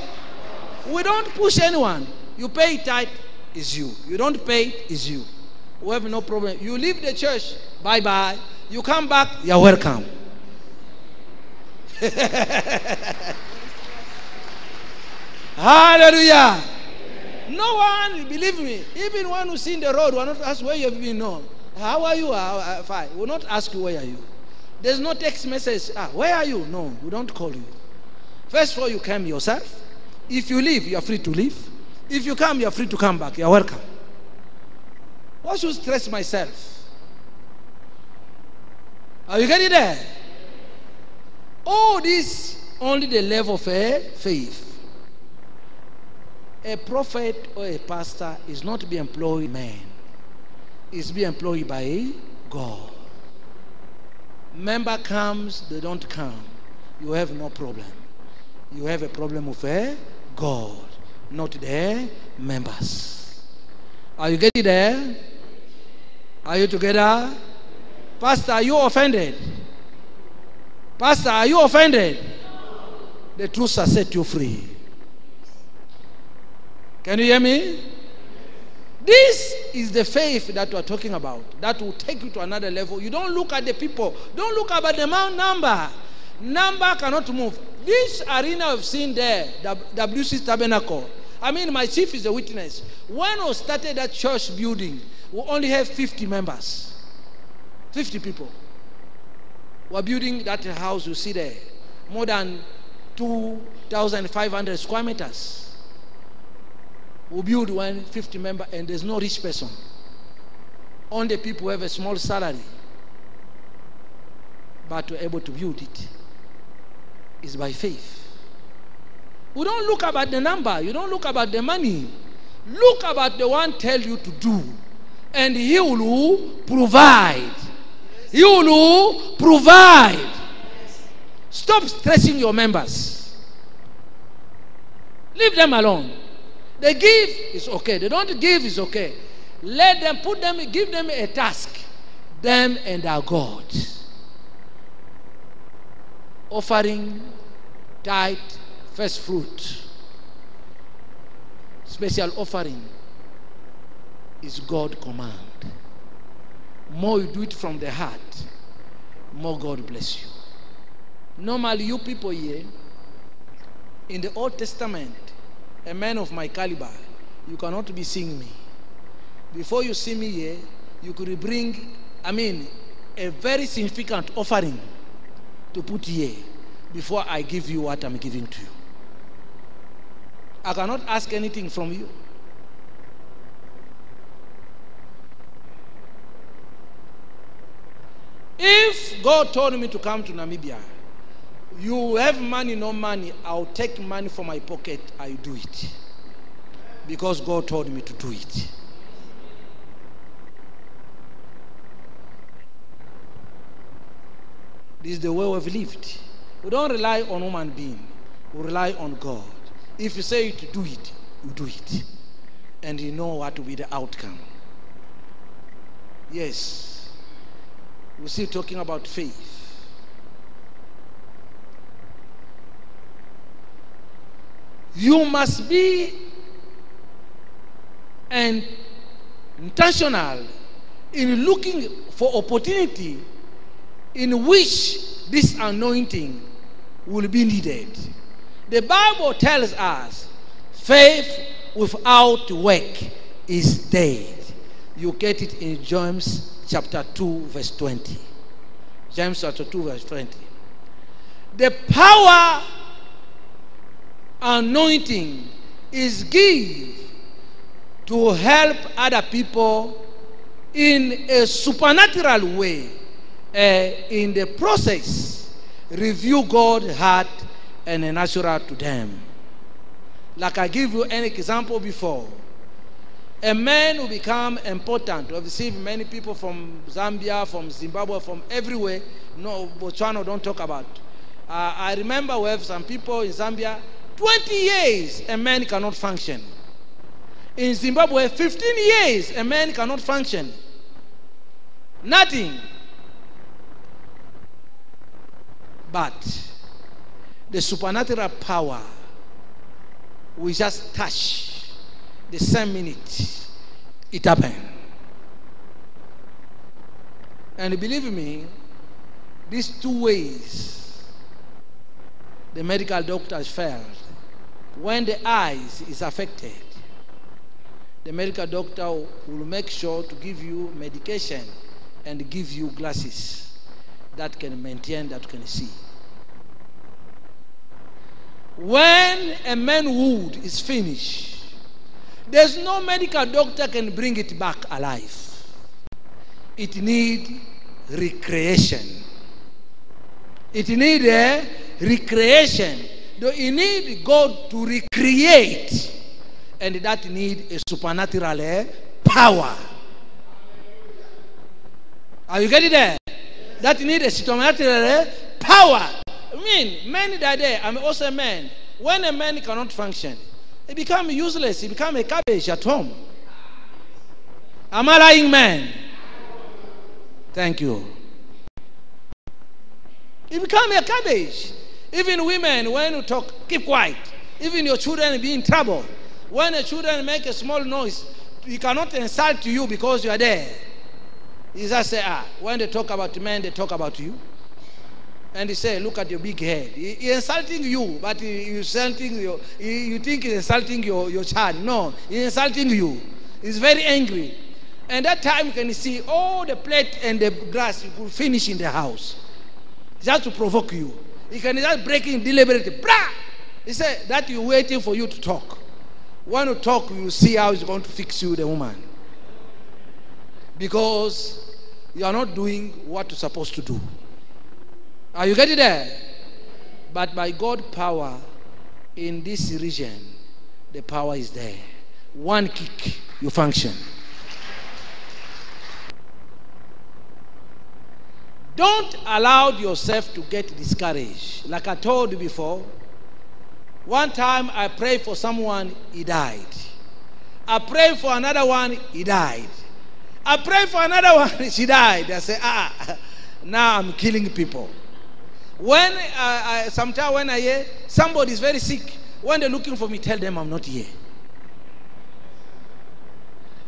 We don't push anyone. You pay tithe is you. You don't pay is you. We have no problem. You leave the church, bye bye. You come back, you're welcome. Hallelujah. No one, believe me, even one who's in the road will not ask where you have been known. How are you? Uh, fine. Will not ask you where are you. There's no text message. Ah, where are you? No, we don't call you. First of all, you come yourself. If you leave, you are free to leave. If you come, you are free to come back. You are welcome. Why should stress myself? Are you getting there? All this only the level of a faith. A prophet or a pastor is not to be employed by man. It's be employed by God. Member comes, they don't come. You have no problem. You have a problem with a God, not the members. Are you getting there? Are you together? Pastor, are you offended? Pastor, are you offended? The truth has set you free. Can you hear me? This is the faith that we're talking about. That will take you to another level. You don't look at the people. Don't look about the number. Number cannot move. This arena I've seen there, the WC Tabernacle. I mean, my chief is a witness. When we started that church building, we only have 50 members. 50 people. We're building that house you see there. More than 2,500 square meters we build one 50 member and there's no rich person. Only people who have a small salary. But we're able to build it. It's by faith. We don't look about the number. You don't look about the money. Look about the one tell you to do. And he will provide. He will provide. Stop stressing your members. Leave them alone. They give is okay. They don't give is okay. Let them put them, give them a task. Them and our God. Offering, tithe, first fruit. Special offering is God command. More you do it from the heart, more God bless you. Normally, you people here in the Old Testament, a man of my caliber, you cannot be seeing me. Before you see me here, you could bring, I mean, a very significant offering to put here before I give you what I'm giving to you. I cannot ask anything from you. If God told me to come to Namibia, you have money, no money, I'll take money from my pocket, I do it. Because God told me to do it. This is the way we've lived. We don't rely on human being. We rely on God. If you say to do it, you do it. And you know what will be the outcome. Yes. We're still talking about faith. You must be and intentional in looking for opportunity in which this anointing will be needed. The Bible tells us faith without work is dead. You get it in James chapter 2, verse 20. James chapter 2, verse 20. The power anointing is give to help other people in a supernatural way uh, in the process review God's heart and natural to them. Like I give you an example before. A man will become important. We have received many people from Zambia, from Zimbabwe, from everywhere. No, Botswana don't talk about. Uh, I remember we have some people in Zambia, 20 years a man cannot function. In Zimbabwe, 15 years a man cannot function. Nothing. But the supernatural power we just touch the same minute it happened. And believe me, these two ways the medical doctors failed. When the eyes is affected, the medical doctor will make sure to give you medication and give you glasses that can maintain that can see. When a manhood is finished, there's no medical doctor can bring it back alive. It need recreation. It need a recreation. It need God to recreate, and that need a supernatural eh, power. Are you getting there? That need a supernatural eh, power. I mean, men that there. I'm also a man. When a man cannot function, he become useless. He become a cabbage at home. I'm I lying, man? Thank you. He become a cabbage. Even women, when you talk, keep quiet. Even your children be in trouble. When the children make a small noise, he cannot insult you because you are there. He just say, ah, when they talk about men, they talk about you and he say, "Look at your big head." He, he insulting you, but he, he insulting you. He, you think he's insulting your, your child? No, he's insulting you. He's very angry, and that time you can see all the plate and the glass you could finish in the house, just to provoke you. He can just breaking deliberately. Blah! He said that you waiting for you to talk. When you talk, you see how he's going to fix you, the woman, because you are not doing what you're supposed to do. Are you getting there? But by God power in this region, the power is there. One kick, you function. Don't allow yourself to get discouraged. Like I told you before, one time I prayed for someone, he died. I prayed for another one, he died. I prayed for another one, she died. I said, ah, now I'm killing people. When I, I sometimes when I hear somebody is very sick, when they're looking for me, tell them I'm not here.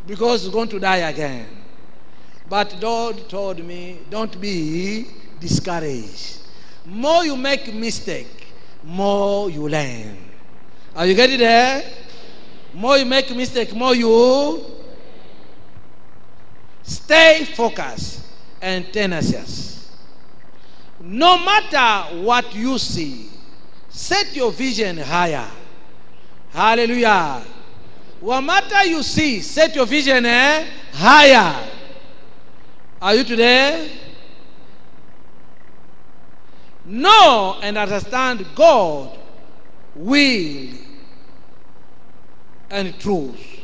Because he's going to die again. But God told me, don't be discouraged. More you make mistake, more you learn. Are you getting there? More you make mistake, more you stay focused and tenacious. No matter what you see, set your vision higher. Hallelujah. What matter you see, set your vision eh, higher. Are you today? Know and understand God, will, and truth,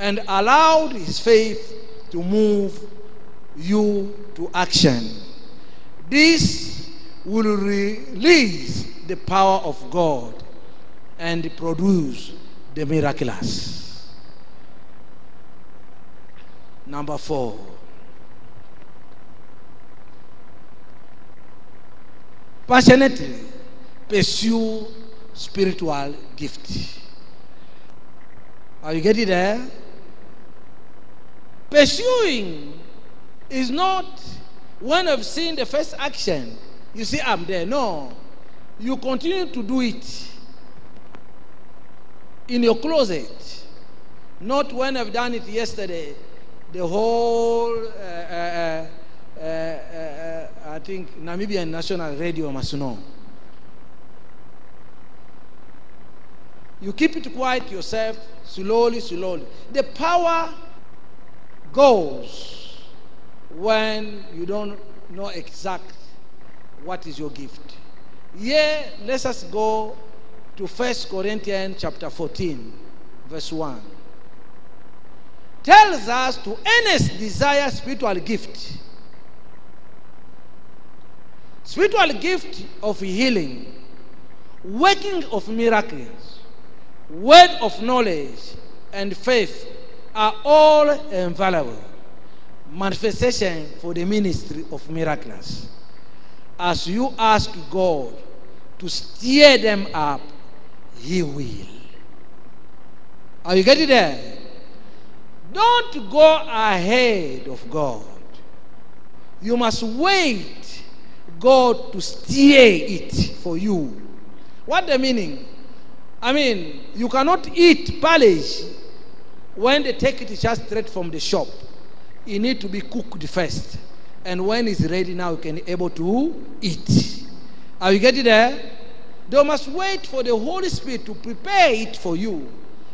and allowed His faith to move you to action. This will release the power of God and produce the miraculous. Number four. Passionately pursue spiritual gift. Are you getting there? Pursuing is not when I've seen the first action, you see I'm there. No. You continue to do it in your closet. Not when I've done it yesterday. The whole, uh, uh, uh, uh, I think, Namibian National Radio must know. You keep it quiet yourself, slowly, slowly. The power goes when you don't know exact what is your gift. Yeah, let us go to First Corinthians chapter 14, verse 1. Tells us to earnest desire spiritual gift. Spiritual gift of healing, working of miracles, word of knowledge, and faith are all invaluable manifestation for the ministry of miracles. As you ask God to stir them up, He will. Are you getting there? Don't go ahead of God. You must wait God to steer it for you. What the meaning? I mean, you cannot eat polish when they take it just straight from the shop. It need to be cooked first. And when it's ready now, you can be able to eat. Are you getting there? They must wait for the Holy Spirit to prepare it for you.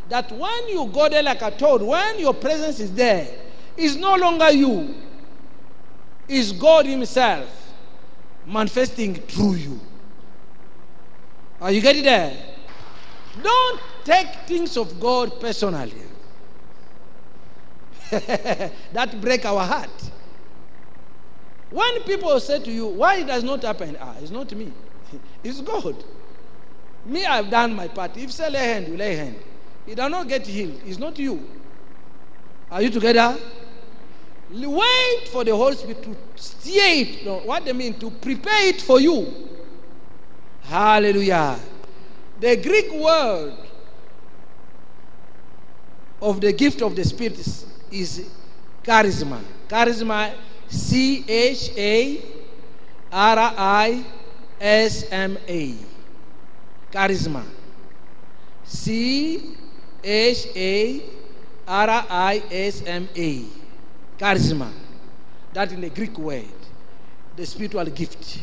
That when you go there, like I told, when your presence is there, it's no longer you. It's God Himself manifesting through you. Are you getting there? Don't take things of God personally. that break our heart. When people say to you, why it does not happen? Ah, it's not me. it's God. Me, I've done my part. If say lay hand, you lay hand. He does not get healed. It's not you. Are you together? Wait for the Holy Spirit to steer it. No, what they mean to prepare it for you. Hallelujah. The Greek word of the gift of the Spirit is, is charisma. Charisma, C H A R I S M A. Charisma. C H A R I S M A. Charisma. That in the Greek word. The spiritual gift.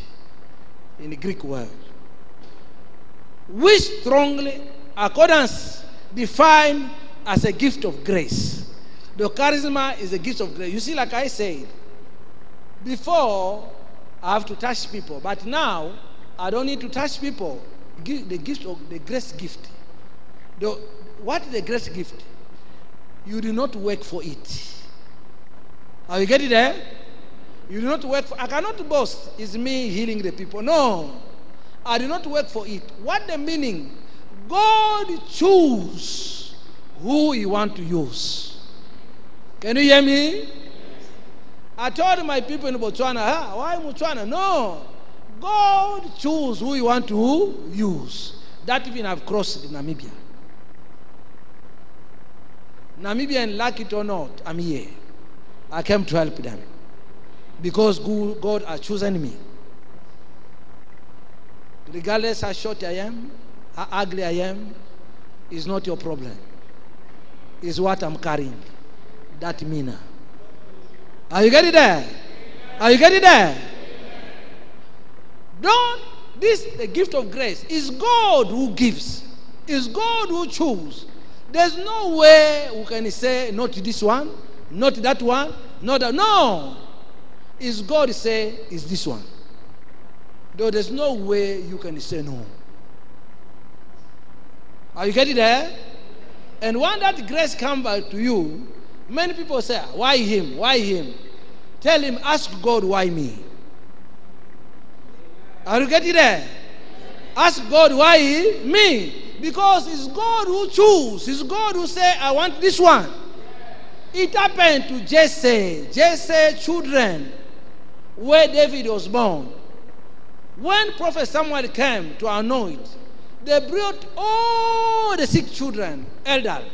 In the Greek word. Which strongly, accordance, defined as a gift of grace. The charisma is a gift of grace. You see, like I said, before I have to touch people, but now I don't need to touch people. The gift of the grace gift. The, what is the grace gift? You do not work for it. Are you getting there? You do not work for I cannot boast is me healing the people. No. I do not work for it. What the meaning? God choose who he want to use. Can you hear me? I told my people in Botswana, ah, why Botswana? No. God choose who you want to use. That even have crossed Namibia. Namibian, like it or not, I'm here. I came to help them. Because God has chosen me. Regardless how short I am, how ugly I am, is not your problem. Is what I'm carrying. That mina. Are you getting there? Are you getting there? Don't this the gift of grace is God who gives. Is God who chooses. There's no way we can say not this one, not that one, not that. No. Is God say is this one. Though there's no way you can say no. Are you getting there? And when that grace comes back to you, many people say, Why him? Why him? Tell him, ask God, why me? Are you getting there? Ask God, why me? Because it's God who chooses. It's God who say, I want this one. It happened to Jesse. Jesse children, where David was born. When Prophet Samuel came to anoint, they brought all the sick children, elder.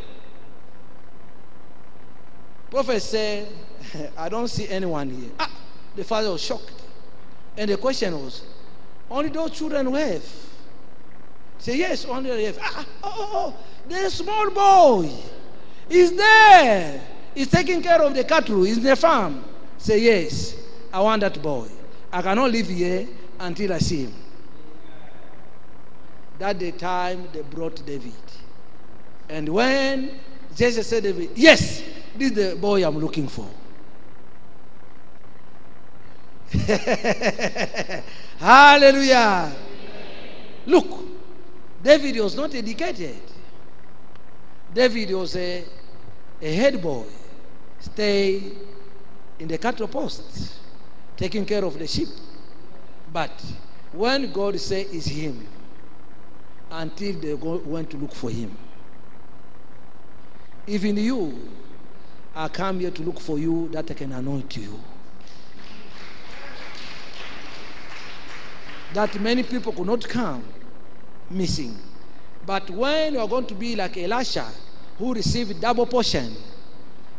Prophet said, I don't see anyone here. Ah, the father was shocked. And the question was, only those children who have. Say, yes, only they have. Ah, ah, oh, oh, oh, the small boy is there. He's taking care of the cattle. He's in the farm. Say, yes, I want that boy. I cannot live here until I see him. That the time they brought David. And when Jesus said, David, yes, this is the boy I'm looking for. Hallelujah. Look, David was not educated. David was a, a head boy, stay in the cattle post, taking care of the sheep. But when God say is him, until they go, went to look for him. Even you, I come here to look for you that I can anoint you. That many people could not come missing. But when you are going to be like Elisha, who received double portion,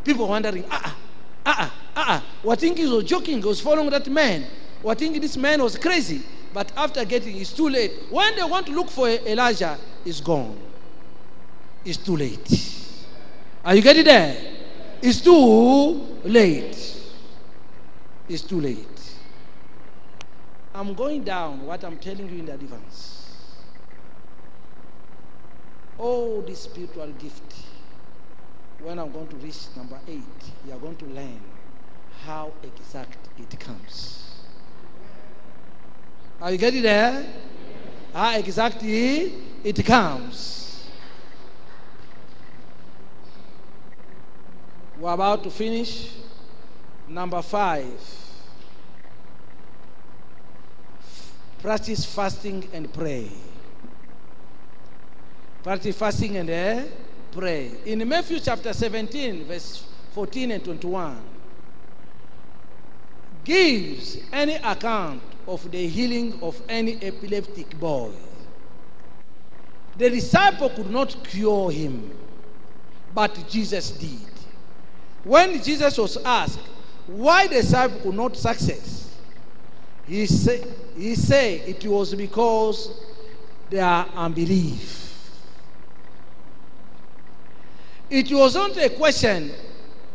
people wondering, ah, ah, ah, ah, ah, what think he was joking, he was following that man. What think this man was crazy. But after getting, it's too late. When they want to look for Elijah, it's gone. It's too late. Are you getting there? It's too late. It's too late. I'm going down what I'm telling you in the advance. All this spiritual gift. When I'm going to reach number eight, you are going to learn how exact it comes. Are you getting there? How exactly it comes. We're about to finish. Number five. Practice fasting and pray. Practice fasting and uh, pray. In Matthew chapter 17, verse 14 and 21, gives any account of the healing of any epileptic boy. The disciple could not cure him, but Jesus did. When Jesus was asked why the disciple could not success, he said, he said it was because their unbelief. It wasn't a question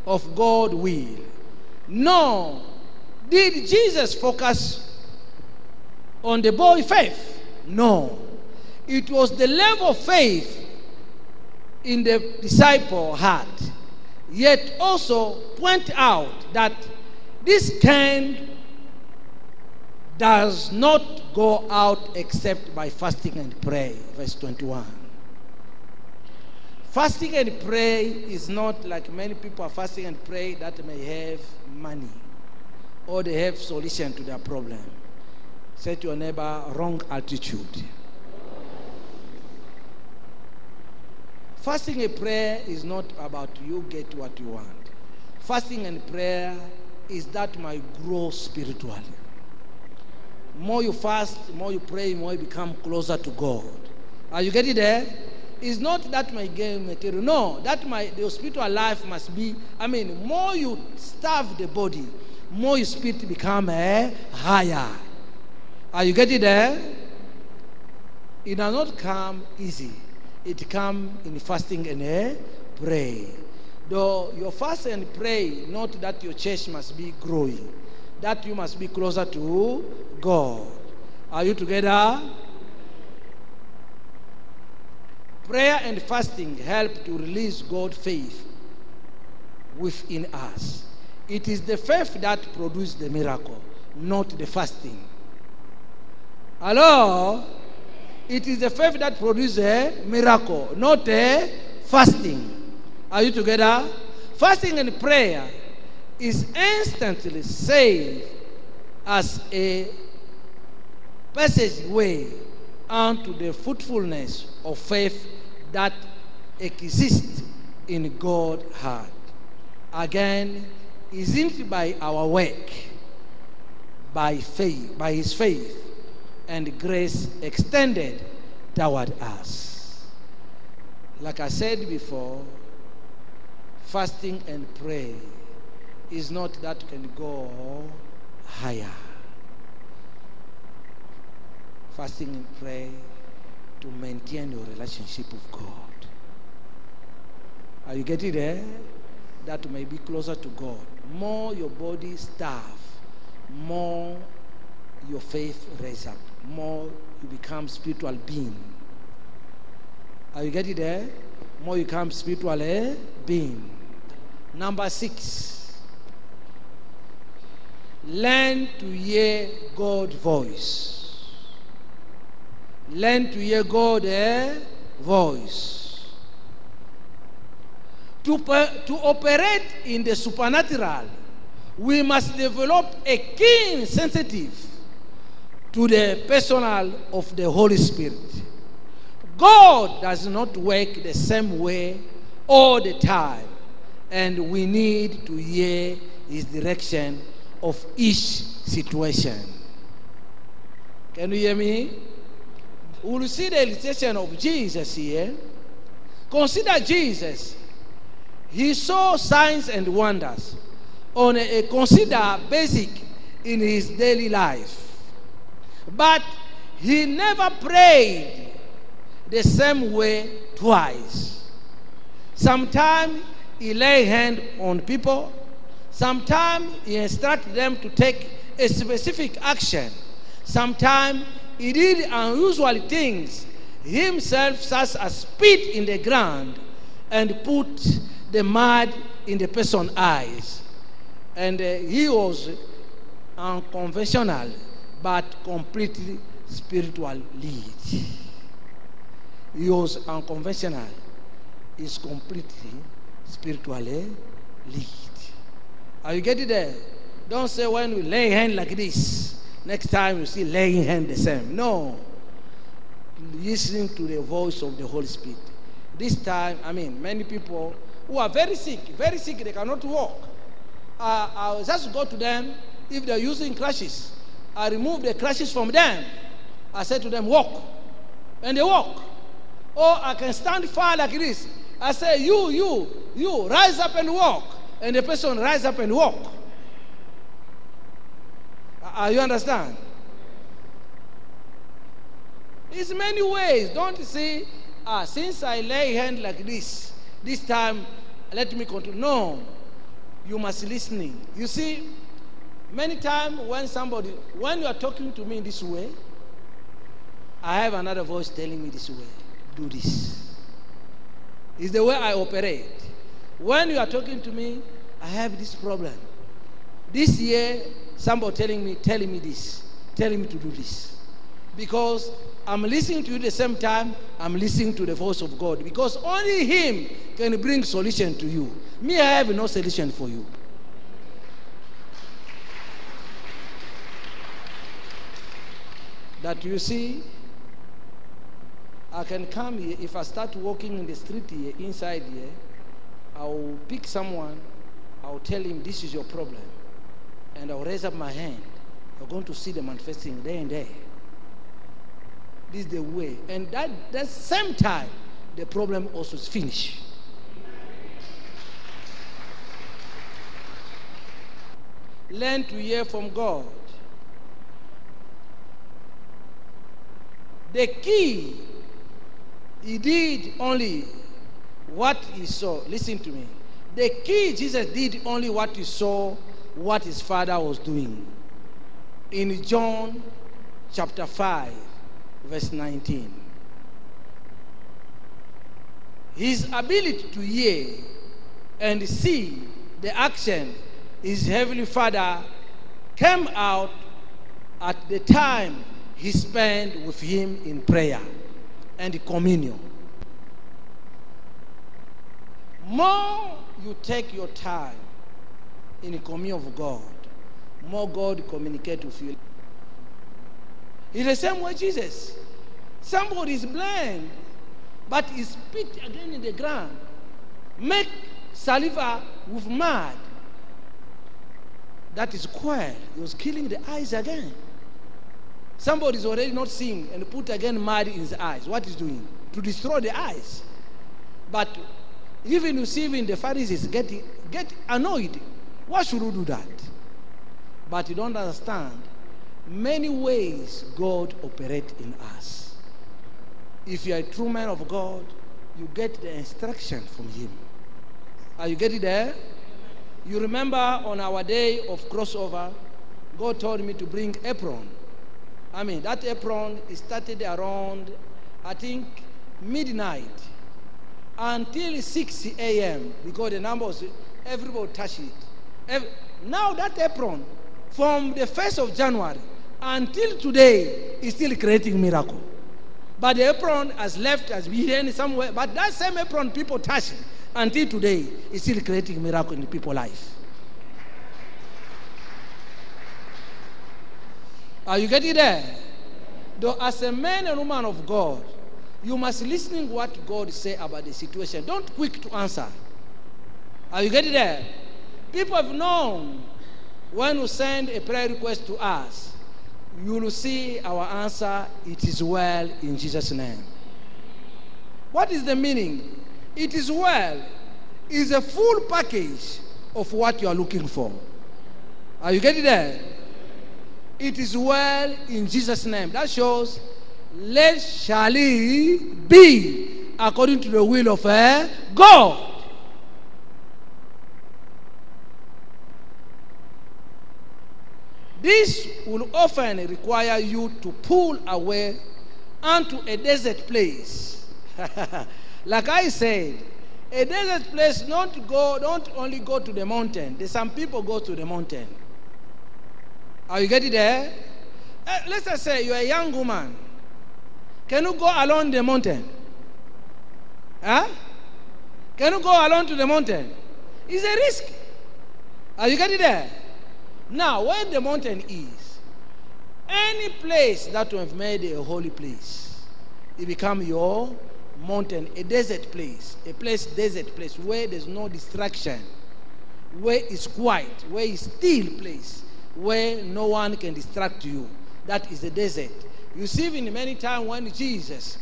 of God will. No. Did Jesus focus on the boy faith? No. It was the level of faith in the disciple heart. Yet also point out that this kind does not go out except by fasting and pray. Verse 21. Fasting and pray is not like many people are fasting and pray that may have money or they have solution to their problem. Say to your neighbor, wrong attitude. Fasting and prayer is not about you get what you want. Fasting and prayer is that my grow spiritually. More you fast, more you pray, more you become closer to God. Are you getting there? It's not that my game material. No, that my the spiritual life must be. I mean, more you starve the body, more your spirit become eh, higher. Are you getting there? It does not come easy. It come in fasting and uh, pray. Though your fast and pray, not that your church must be growing, that you must be closer to God. Are you together? Prayer and fasting help to release God's faith within us. It is the faith that produces the miracle, not the fasting. Hello? It is the faith that produces a miracle, not a fasting. Are you together? Fasting and prayer is instantly saved as a passageway unto the fruitfulness of faith that exists in God's heart. Again, isn't by our work, by faith, by his faith and grace extended toward us. Like I said before, fasting and pray is not that can go higher. Fasting and pray to maintain your relationship with God. Are you getting there? Eh? That may be closer to God. More your body starve, more your faith raise up, more you become spiritual being. Are you getting there? More you become spiritual eh? being. Number six, learn to hear God's voice. Learn to hear God's eh? voice. To, to operate in the supernatural, we must develop a keen sensitive to the personal of the Holy Spirit. God does not work the same way all the time, and we need to hear His direction of each situation. Can you hear me? We will see the illustration of Jesus here. Consider Jesus. He saw signs and wonders on a, a consider basic in his daily life. But he never prayed the same way twice. Sometimes he lay hand on people. Sometimes he instructed them to take a specific action. Sometimes he did unusual things himself, such as spit in the ground and put the mud in the person's eyes. And uh, he was unconventional but completely spiritual lead. Was unconventional, is completely spiritually lead. Are you getting there? Don't say when we lay hand like this, next time you see laying hand the same. No. Listening to the voice of the Holy Spirit. This time, I mean, many people who are very sick, very sick, they cannot walk. Uh, I'll just go to them if they're using crutches. I remove the crutches from them. I said to them, walk. And they walk. Or I can stand far like this. I say, you, you, you, rise up and walk. And the person rise up and walk. Uh, you understand? It's many ways. Don't say, ah, since I lay hand like this, this time let me continue. No, you must listening. You see, many times when somebody, when you are talking to me in this way, I have another voice telling me this way, do this. It's the way I operate. When you are talking to me, I have this problem. This year, somebody telling me, telling me this, telling me to do this. Because I'm listening to you the same time, I'm listening to the voice of God. Because only Him can bring solution to you. Me, I have no solution for you. That you see, I can come here, if I start walking in the street here, inside here, I'll pick someone, I'll tell him this is your problem. And I'll raise up my hand. You're going to see the manifesting there and there. This is the way. And that that same time, the problem also is finished. Learn to hear from God. The key, he did only what he saw. Listen to me. The key, Jesus did only what he saw, what his father was doing. In John chapter 5, verse 19. His ability to hear and see the action his heavenly father came out at the time he spent with him in prayer and communion. More you take your time in communion of God, more God communicate with you. It's the same way Jesus. Somebody is blind, but he spit again in the ground, make saliva with mud. That is queer. He was killing the eyes again. Somebody is already not seeing and put again mud in his eyes. What is doing? To destroy the eyes. But even you see even the Pharisees get, get annoyed. Why should we do that? But you don't understand. Many ways God operate in us. If you are a true man of God, you get the instruction from Him. Are you getting there? You remember on our day of crossover, God told me to bring apron. I mean, that apron started around, I think, midnight until 6 a.m. because the numbers, everybody touched it. Now that apron, from the 1st of January until today, is still creating miracle. But the apron has left, has been hidden somewhere. But that same apron people touch it until today is still creating miracle in people's life. Are you getting there? Though as a man and woman of God, you must listen what God say about the situation. Don't quick to answer. Are you getting there? People have known when you send a prayer request to us, you will see our answer, it is well in Jesus' name. What is the meaning? It is well is a full package of what you are looking for. Are you getting there? It is well in Jesus' name. That shows, let shall it be according to the will of uh, God. This will often require you to pull away onto a desert place. like I said, a desert place don't go, don't only go to the mountain. There's some people go to the mountain. Are you getting there? Uh, let's just say you're a young woman. Can you go along the mountain? Huh? Can you go along to the mountain? It's a risk. Are you getting there? Now, where the mountain is, any place that you have made a holy place, it become your mountain, a desert place, a place, desert place, where there's no distraction, where it's quiet, where it's still place, where no one can distract you. That is the desert. You see, even many times when Jesus,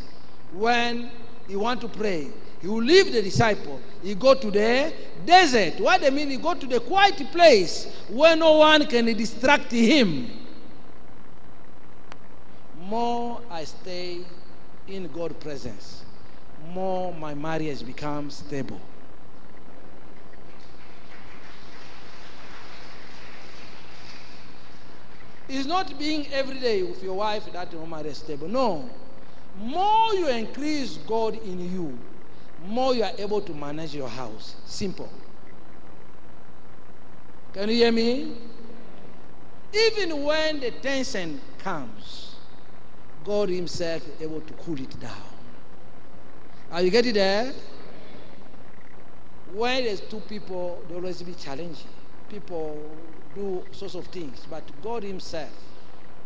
when he want to pray, he will leave the disciple. He go to the desert. What they mean? He go to the quiet place where no one can distract him. More I stay in God's presence, more my marriage becomes stable. It's not being every day with your wife that marriage is stable. No. More you increase God in you, more you are able to manage your house. Simple. Can you hear me? Even when the tension comes, God Himself is able to cool it down. Are you getting there? When there's two people, there always be challenging. People do sorts of things, but God Himself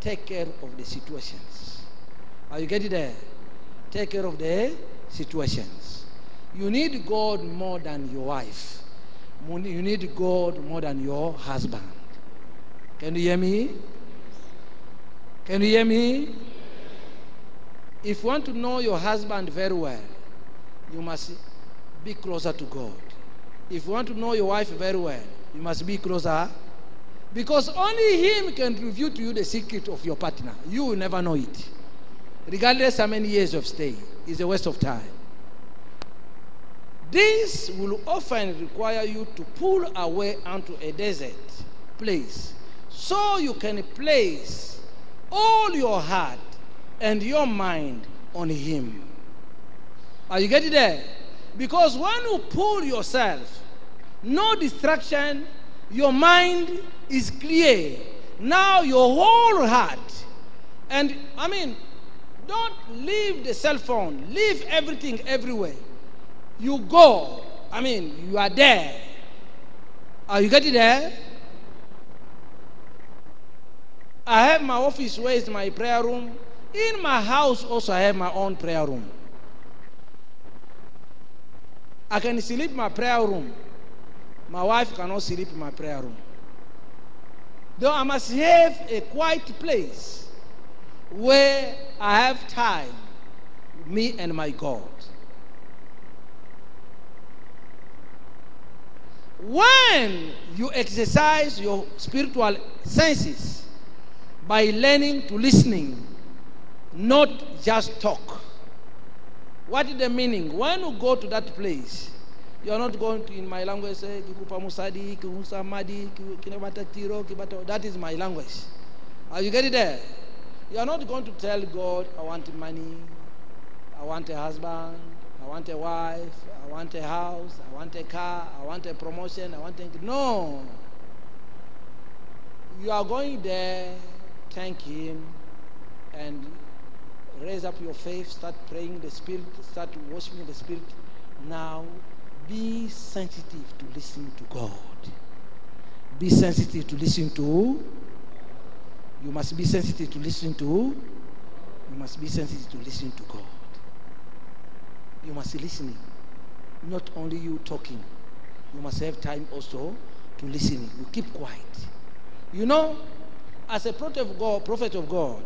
take care of the situations. Are you getting there? Take care of the situations. You need God more than your wife. You need God more than your husband. Can you hear me? Can you hear me? If you want to know your husband very well, you must be closer to God. If you want to know your wife very well, you must be closer. Because only Him can reveal to you the secret of your partner. You will never know it. Regardless how many years of stay, it's a waste of time. This will often require you to pull away onto a desert place so you can place all your heart and your mind on Him. Are you getting there? Because when you pull yourself, no distraction, your mind is clear. Now your whole heart, and I mean, don't leave the cell phone, leave everything everywhere. You go, I mean, you are there. Are you getting there? I have my office where is my prayer room. In my house also I have my own prayer room. I can sleep my prayer room. My wife cannot sleep in my prayer room. Though I must have a quiet place where I have time, me and my God. When you exercise your spiritual senses by learning to listening, not just talk. What is the meaning? When you go to that place, you are not going to, in my language, say, "Kikupa musadi, kikusa madi. That is my language. Are you getting there? You are not going to tell God, I want money, I want a husband, I want a wife, I want a house, I want a car, I want a promotion, I want a. No. You are going there, thank Him, and raise up your faith, start praying the Spirit, start worshiping the Spirit. Now, be sensitive to listen to God. Be sensitive to listen to. You must be sensitive to listen to. You must be sensitive to listen to God. You must be listening. Not only you talking. You must have time also to listening. You keep quiet. You know, as a prophet of God, prophet of God,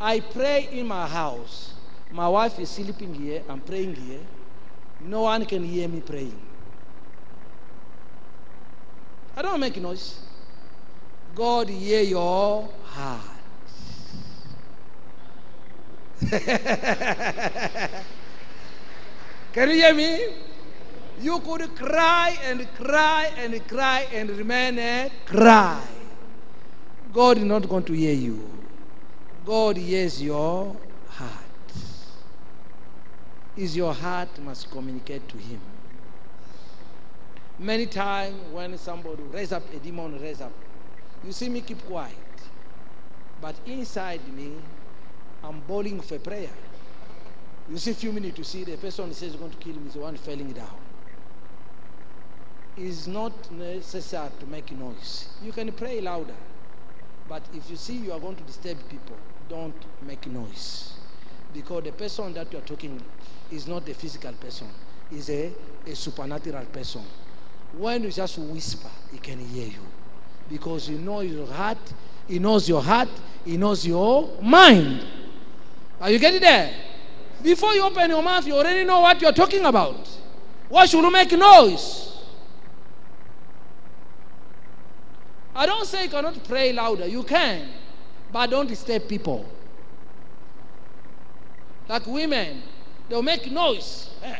I pray in my house. My wife is sleeping here. I'm praying here. No one can hear me praying. I don't make noise. God hear your heart. can you hear me? You could cry and cry and cry and remain a cry. God is not going to hear you. God hears your. Is your heart must communicate to Him. Many times when somebody raise up a demon, raise up, you see me keep quiet, but inside me, I'm bawling for prayer. You see, few minutes to see the person says going to kill me the one falling down. It's not necessary to make noise. You can pray louder, but if you see you are going to disturb people, don't make noise. Because the person that you are talking is not a physical person, is a, a supernatural person. When you just whisper, he can hear you. Because he knows your heart, he knows your heart, he knows your mind. Are you getting there? Before you open your mouth, you already know what you're talking about. Why should you make noise? I don't say you cannot pray louder. You can. But don't disturb people. Like women, they'll make noise. Eh,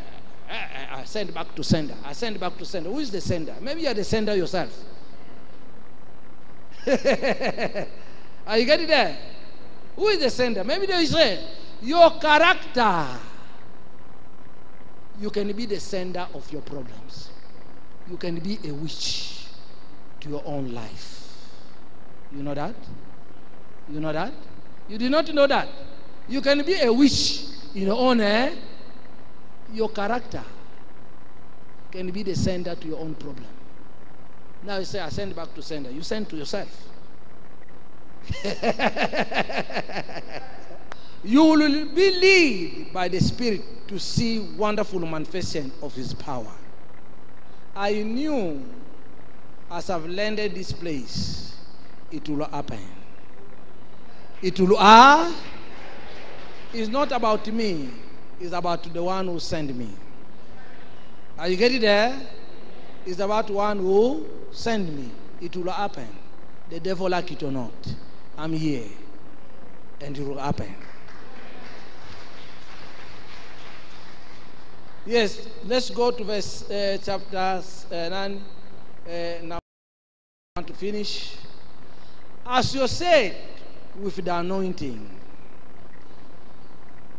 eh, eh, I send back to sender. I send back to sender. Who is the sender? Maybe you're the sender yourself. Are you getting there? Who is the sender? Maybe they say, Your character. You can be the sender of your problems. You can be a witch to your own life. You know that? You know that? You do not know that? You can be a witch your own eh? Your character can be the sender to your own problem. Now you say, I send back to sender. You send to yourself. you will be led by the Spirit to see wonderful manifestation of His power. I knew as I've landed this place, it will happen. It will ah. It's not about me. It's about the one who sent me. Are you getting there? It's about one who sent me. It will happen. The devil like it or not. I'm here. And it will happen. Yes, let's go to verse uh, chapter uh, 9. Uh, now, I want to finish. As you said, with the anointing.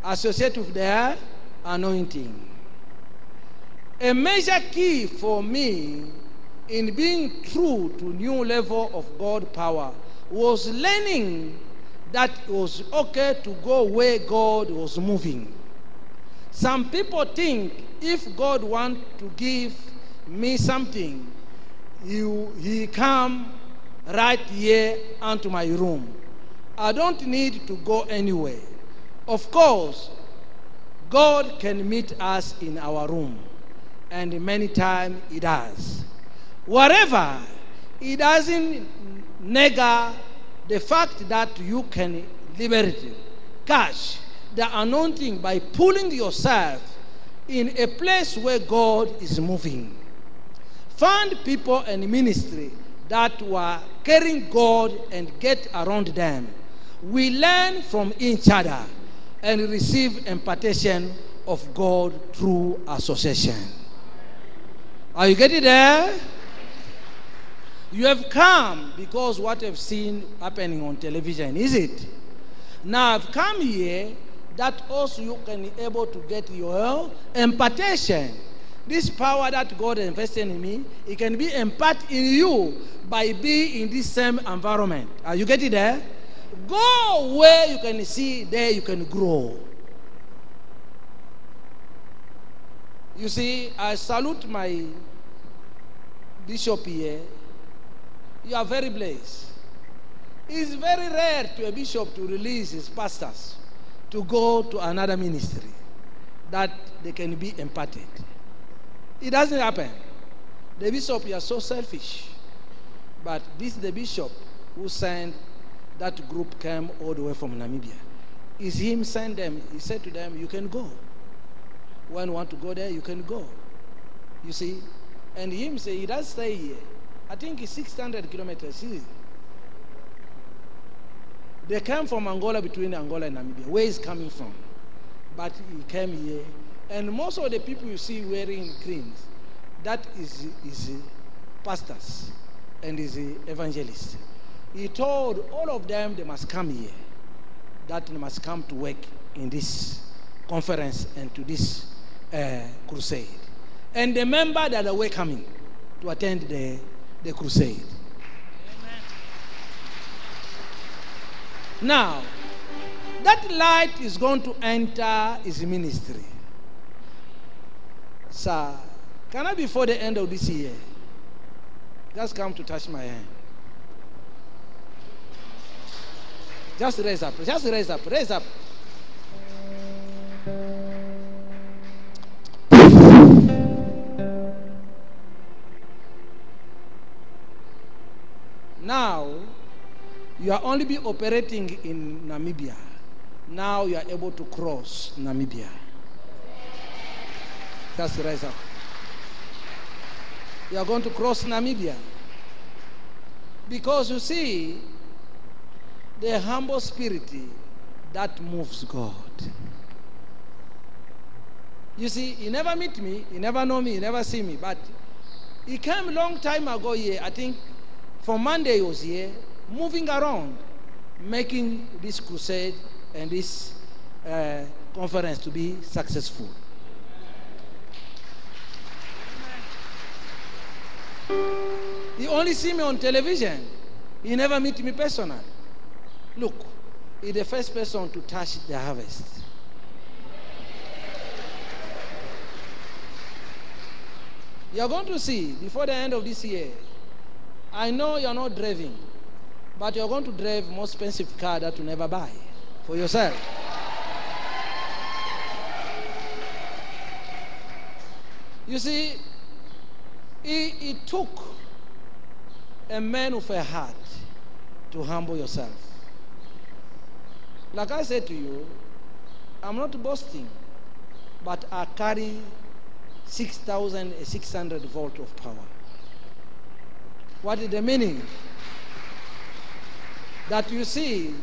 Associate with their anointing. A major key for me in being true to new level of God power was learning that it was okay to go where God was moving. Some people think if God want to give me something, he, he come right here onto my room. I don't need to go anywhere. Of course, God can meet us in our room, and many times He does. Whatever, He doesn't negate the fact that you can liberate cash the anointing by pulling yourself in a place where God is moving. Find people and ministry that were carrying God and get around them. We learn from each other and receive impartation of God through association. Are you getting there? You have come because what you've seen happening on television, is it? Now I've come here that also you can be able to get your impartation. This power that God invested in me, it can be imparted in you by being in this same environment. Are you getting there? Go where you can see, there you can grow. You see, I salute my bishop here. You are very blessed. It's very rare to a bishop to release his pastors to go to another ministry that they can be imparted. It doesn't happen. The bishop, you are so selfish. But this is the bishop who sent that group came all the way from Namibia. Is him send them. He said to them, You can go. When want to go there, you can go. You see? And him say he does stay here. I think it's 600 kilometers. See? They came from Angola between Angola and Namibia. Where is coming from? But he came here. And most of the people you see wearing greens, that is, is pastors and is evangelists. He told all of them they must come here, that they must come to work in this conference and to this uh, crusade. And the member that were coming to attend the, the crusade. Now, that light is going to enter his ministry. Sir, can I before the end of this year just come to touch my hand? Just raise up, just raise up, raise up. Now, you are only be operating in Namibia. Now you are able to cross Namibia. Just rise up. You are going to cross Namibia. Because you see, the humble spirit that moves God. You see, he never meet me, he never know me, he never see me, but he came long time ago here. I think from Monday he was here, moving around, making this crusade and this uh, conference to be successful. He only see me on television. He never meet me personally. Look, he's the first person to touch the harvest. You are going to see before the end of this year. I know you are not driving, but you're going to drive more expensive car that you never buy for yourself. You see, it, it took a man of a heart to humble yourself. Like I said to you, I'm not boasting, but I carry 6,600 volt of power. What is the meaning? That you see,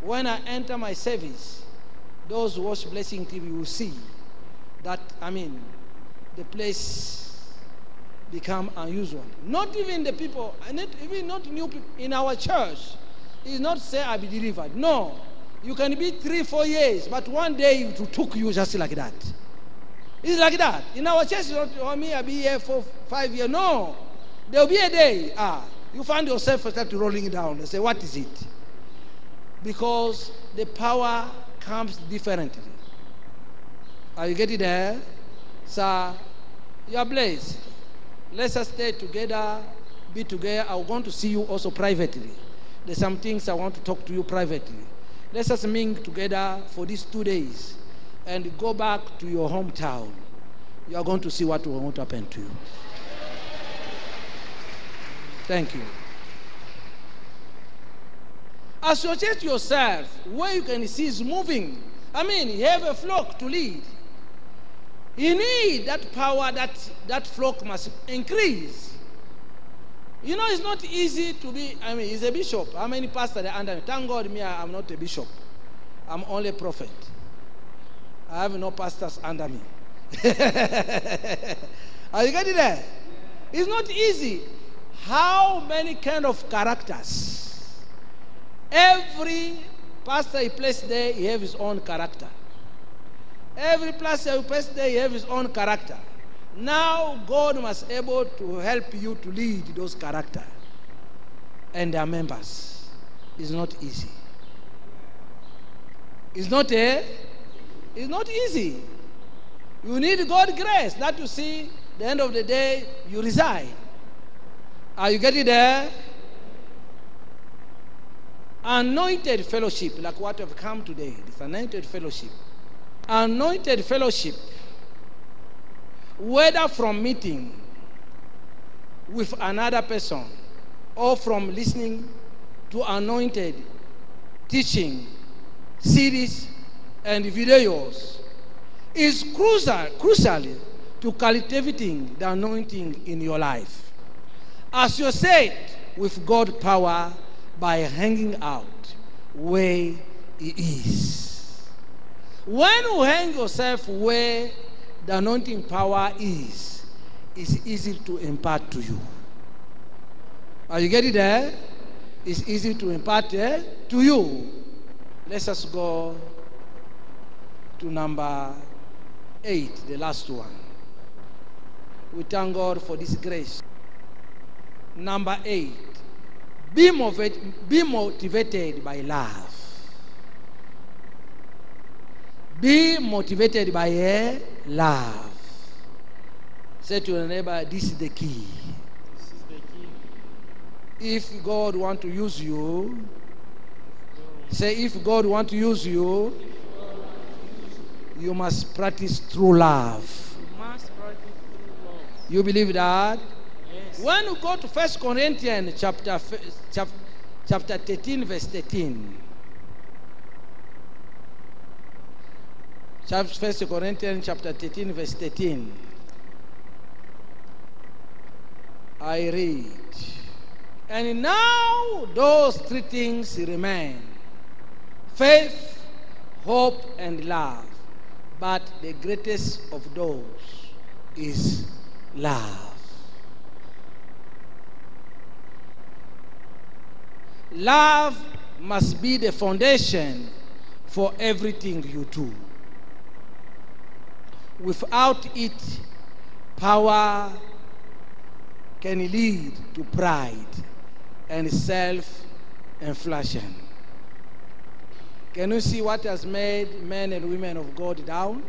when I enter my service, those who watch Blessing TV will see that, I mean, the place become unusual. Not even the people, and not even not new people in our church. It's not say I be delivered. No. You can be three, four years, but one day it took you just like that. It's like that. In our church, not oh, me, I'll be here for five years. No. There will be a day. Ah, you find yourself start rolling down and say, What is it? Because the power comes differently. Are you getting there? Sir, you are blessed. Let us stay together, be together. I want to see you also privately. There's some things I want to talk to you privately. Let us meet together for these two days and go back to your hometown. You are going to see what will happen to you. Thank you. Associate yourself where you can see is moving. I mean, you have a flock to lead. You need that power that that flock must increase. You know, it's not easy to be, I mean, he's a bishop. How many pastors are under me? Thank God, me, I'm not a bishop. I'm only a prophet. I have no pastors under me. are you getting there? It's not easy. How many kind of characters? Every pastor he placed there, he have his own character. Every pastor he placed there, he have his own character. Now God must able to help you to lead those character and their members. It's not easy. It's not a, it's not easy. You need God grace, not to see the end of the day you resign. Are you getting there? Anointed fellowship, like what have come today, this anointed fellowship. Anointed fellowship whether from meeting with another person or from listening to anointed teaching series and videos is crucial, crucial to cultivating the anointing in your life. As you said, with God power by hanging out where He is. When you hang yourself where the anointing power is, is easy to impart to you. Are you getting it there? It's easy to impart eh, to you. Let us go to number eight, the last one. We thank God for this grace. Number eight, be motivated by love. Be motivated by a love. Say to your neighbor, this is the key. This is the key. If God want to use you, say if God want to use you, you must practice true love. You must practice true love. You believe that? Yes. When you go to First Corinthians chapter chapter 13 verse 13. First Corinthians chapter 13 verse 13. I read. And now those three things remain faith, hope, and love. But the greatest of those is love. Love must be the foundation for everything you do. Without it, power can lead to pride and self inflation. Can you see what has made men and women of God down?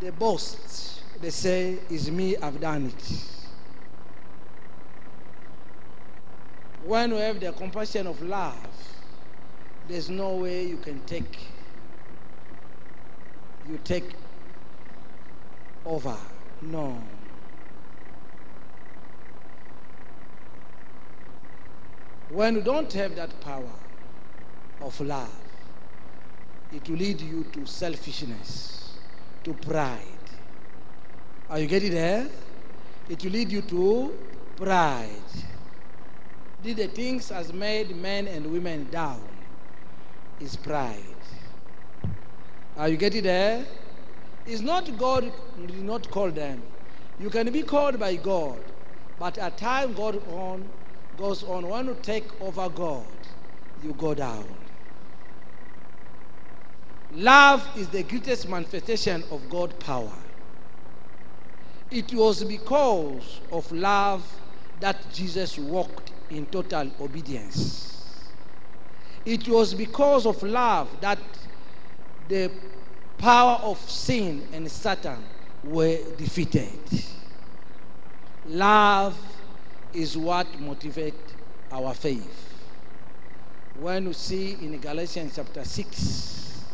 They boast. They say, It's me, I've done it. When you have the compassion of love, there's no way you can take you take over. No. When you don't have that power of love, it will lead you to selfishness, to pride. Are you getting there? It will lead you to pride. Did the things has made men and women down is pride. Are you getting there? It's not God did not call them. You can be called by God, but at time God on goes on when you take over God, you go down. Love is the greatest manifestation of God's power. It was because of love that Jesus walked in total obedience. It was because of love that the power of sin and Satan were defeated. Love is what motivates our faith. When you see in Galatians chapter 6,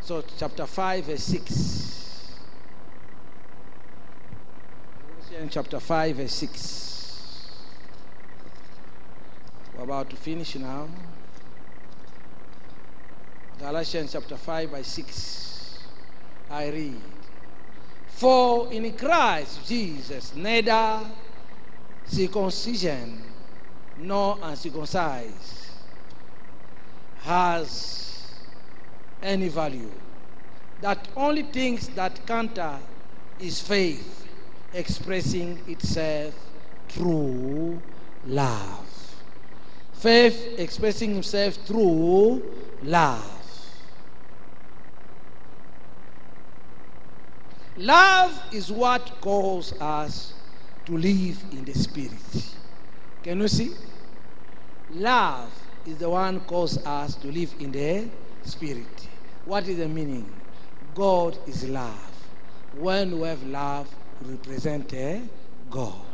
so chapter 5, verse 6. Galatians chapter 5, verse 6. We're about to finish now. Galatians chapter 5, by 6. I read. For in Christ Jesus, neither circumcision nor uncircumcised has any value. That only things that counter is faith expressing itself through love. Faith expressing itself through love. Love is what calls us to live in the Spirit. Can you see? Love is the one calls us to live in the Spirit. What is the meaning? God is love. When we have love, we represent eh, God.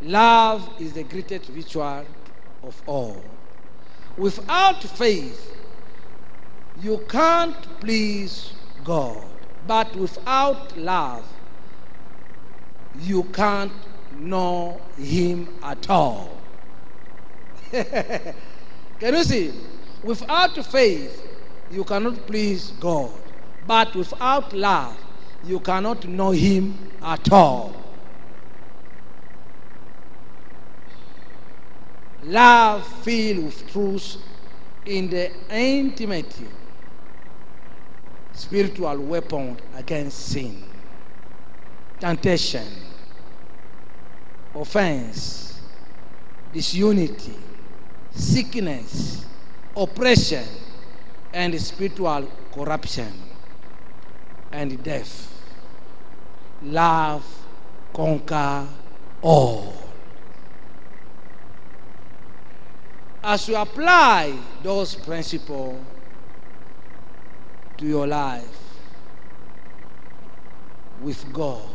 Love is the greatest ritual of all. Without faith, you can't please God. But without love, you can't know Him at all. Can you see? Without faith, you cannot please God. But without love, you cannot know Him at all. Love filled with truth in the intimacy, spiritual weapon against sin, temptation, offense, disunity, sickness, oppression, and spiritual corruption and death. Love conquer all. As you apply those principles to your life with God,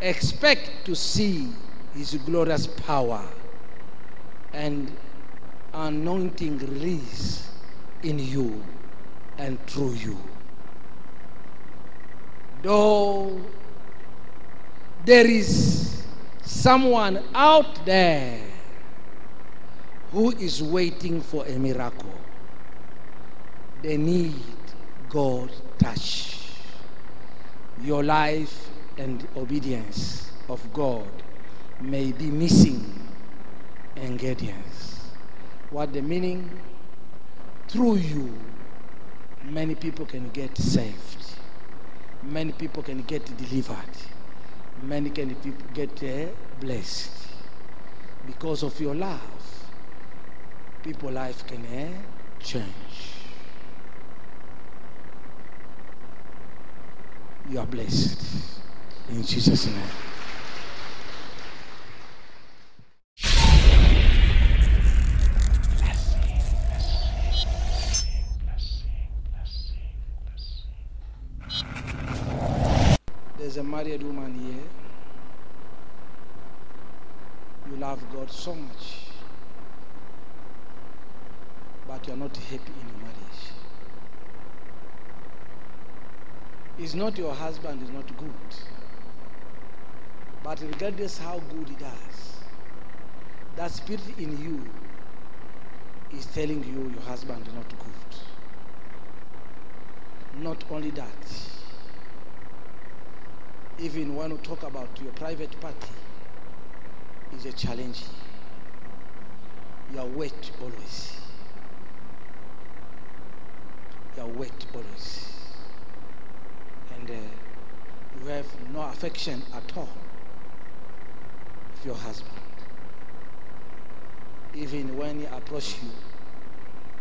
expect to see His glorious power and anointing release in you and through you. Though there is someone out there who is waiting for a miracle, they need God touch. Your life and obedience of God may be missing ingredients. What the meaning? Through you, many people can get saved. Many people can get delivered. Many can get uh, blessed. Because of your love, people life can uh, change. You are blessed. In Jesus' name. There's a married woman here. You love God so much, you are not happy in your marriage. It's not your husband is not good, but regardless how good he does, that spirit in you is telling you your husband is not good. Not only that, even when we talk about your private party, is a challenge. You are wet always. Are wet always. And uh, you have no affection at all of your husband. Even when he approaches you,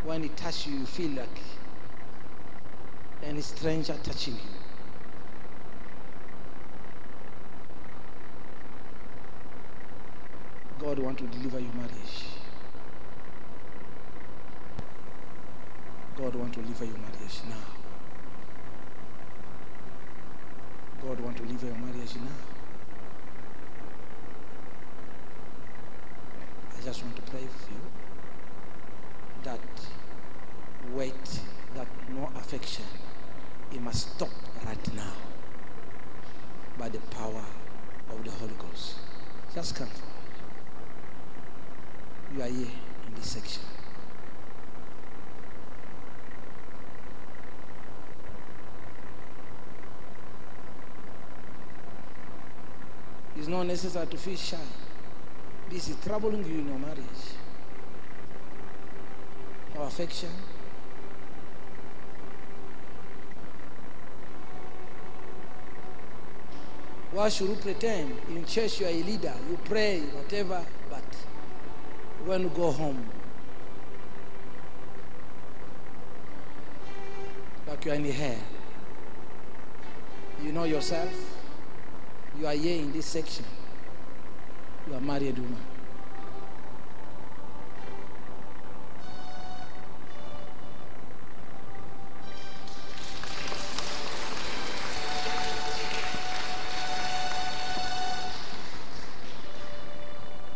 when he touches you, you feel like any stranger touching you. God want to deliver your marriage. God want to deliver your marriage now. God want to deliver your marriage now. I just want to pray for you that weight, that no affection, it must stop right now by the power of the Holy Ghost. Just come forward. You are here in this section. It's not necessary to feel shy. This is troubling you in your marriage. No affection. Why should you pretend? In church, you are a leader, you pray, whatever, but when you go home, like you are in the hair, you know yourself, you are here in this section, you are married woman.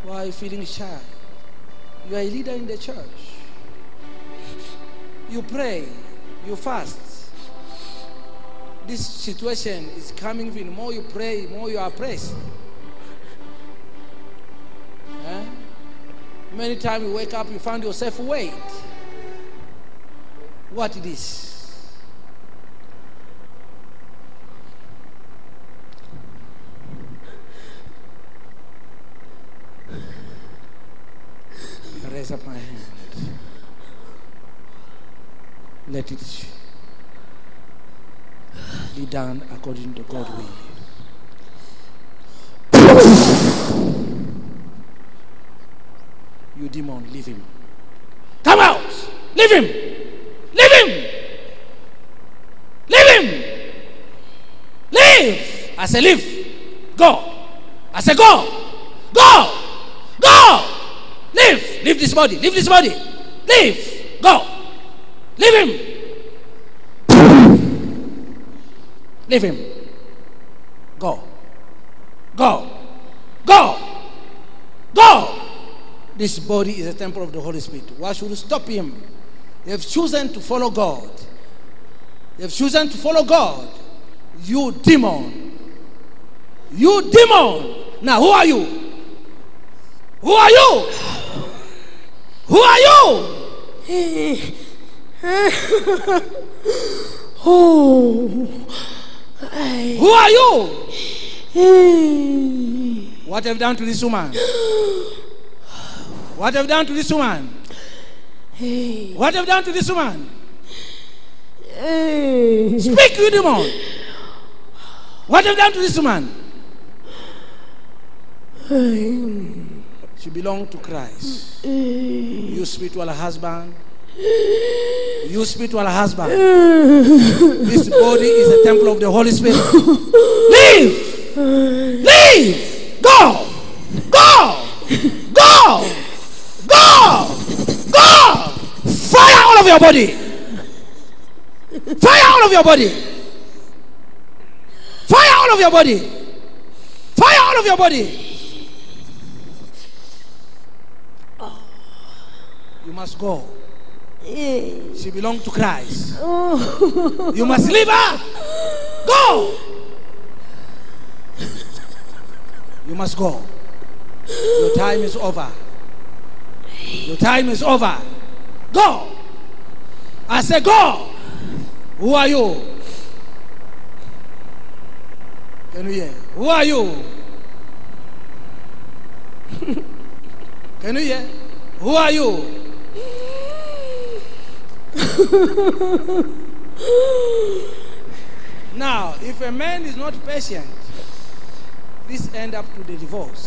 Why are you feeling shy? You are a leader in the church. You pray, you fast. This situation is coming in. More you pray, more you are pressed. Eh? Many times you wake up, you find yourself wait. What it is? Raise up my hand. Let it be done according to God's will. You demon, leave him. Come out! Leave him! Leave him! Leave him! Leave! I say leave. Go. I say go. Go. Go. Leave. Leave this body. Leave this body. Leave. Go. Leave him. Leave him. Go. Go. Go. Go. This body is a temple of the Holy Spirit. Why should you stop him? They have chosen to follow God. They have chosen to follow God. You demon. You demon. Now, who are you? Who are you? Who are you? Oh, I, Who are you? What have done to this woman? What have done to this woman? What have done to this woman? Speak, you demon. What have done to this woman? She belonged to Christ. You spiritual husband. You spiritual husband. This body is a temple of the Holy Spirit. Leave! Leave! Go! Go! Go! Go! Go! Fire all of your body! Fire all of your body! Fire all of your body! Fire all of your body! You must go. hey, She belongs to Christ. oh, You must leave her. Go. You must go. Your time is over. Your time is over. Go. I say go. Who are you? Can you hear? Who are you? Can you hear? Who are you? Now, if a man is not patient, this end up to the divorce.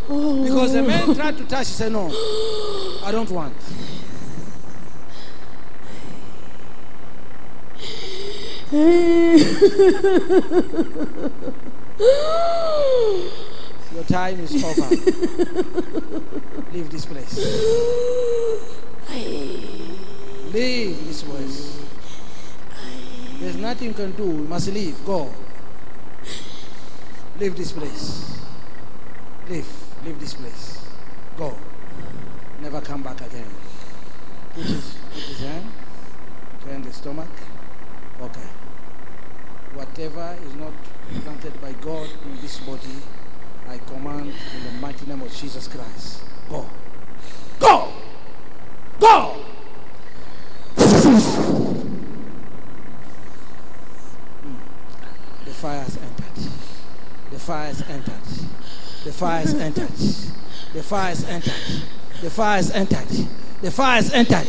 because a man oh. tried to touch, he said, No, I don't want. Your time is over. Leave this place. Leave this place. There's nothing you can do. You must leave. Go. Leave this place. Leave. Leave this place. Go. Never come back again. Put his, put his hand. Turn the stomach. Okay. Whatever is not planted by God in this body, I command in the mighty name of Jesus Christ. Go. Go. Go. The fire has entered. The fire has entered. The fire has entered. The fire has entered. The fire has entered. The fire has entered.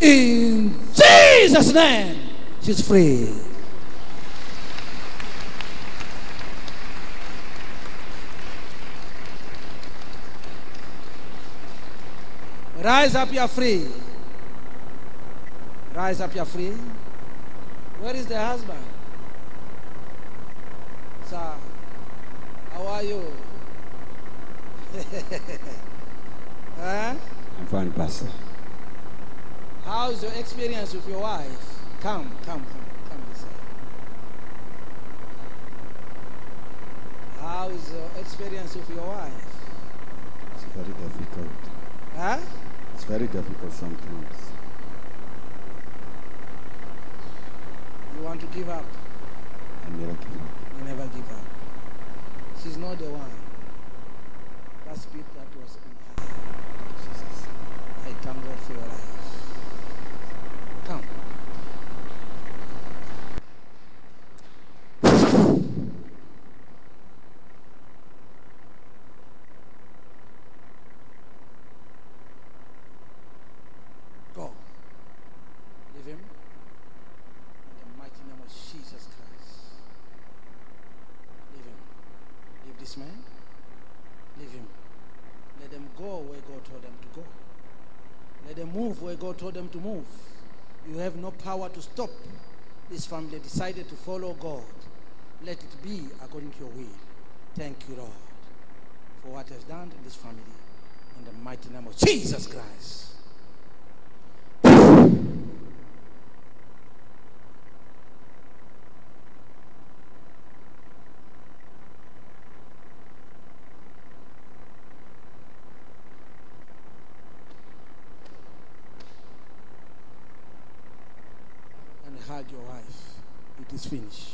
In Jesus' name, she's free. Rise up, you're free. Rise up, you're free. Where is the husband? Sir, how are you? huh? I'm fine, Pastor. How is your experience with your wife? Come, come, come, come side. How is your experience with your wife? It's very difficult. Huh? It's very difficult sometimes. You want to give up? I never give up. You never give up. She's not the one. That spirit that was in her. Jesus. I thank God for your life. Come. Go. Leave him. In the mighty name of Jesus Christ. Leave him. Leave this man. Leave him. Let them go where God told them to go. Let them move them to move. You have no power to stop. This family decided to follow God. Let it be according to your will. Thank you, Lord, for what has done in this family. In the mighty name of Jesus Christ. and hug your wife. It is finished.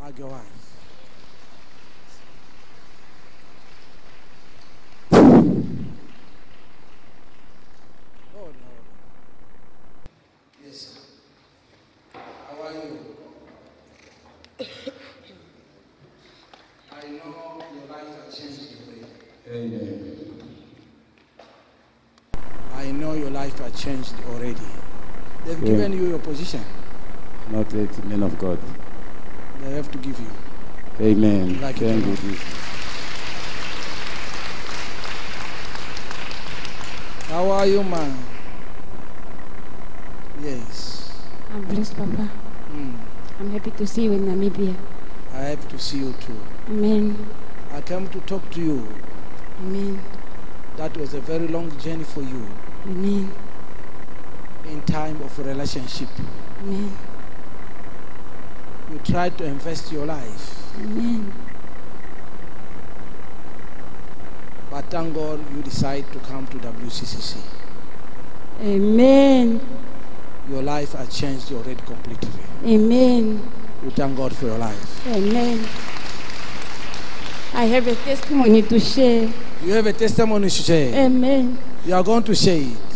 Hug your wife. Oh, no. Yes, sir. How are you? I know your life has changed already. Amen. I know your life has changed already. They've Yeah. given you your position. Not yet, men of God. They have to give you. Amen. Like Thank or you. Jesus. How are you, man? Yes. I'm blessed, Papa. Mm. I'm happy to see you in Namibia. I have to see you too. Amen. I came to talk to you. Amen. That was a very long journey for you Amen. In time of relationship. Amen. You try to invest your life, Amen. but thank God you decide to come to WCCC. Amen. Your life has changed already completely. Amen. We thank God for your life. Amen. I have a testimony to share. You have a testimony to share. Amen. You are going to share it.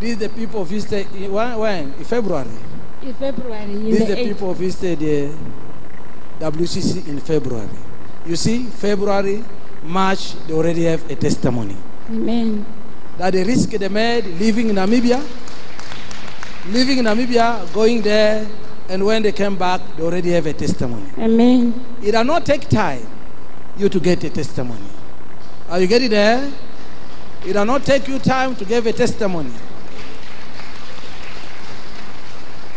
These the people visited when, when in February. In February, in These the the people visited the WCC in February. You see, February, March, they already have a testimony. Amen. That the risk they made living in Namibia, living in Namibia, going there And when they came back, they already have a testimony. Amen. It does not take time you to get a testimony. Are you getting there? It does not take you time to give a testimony.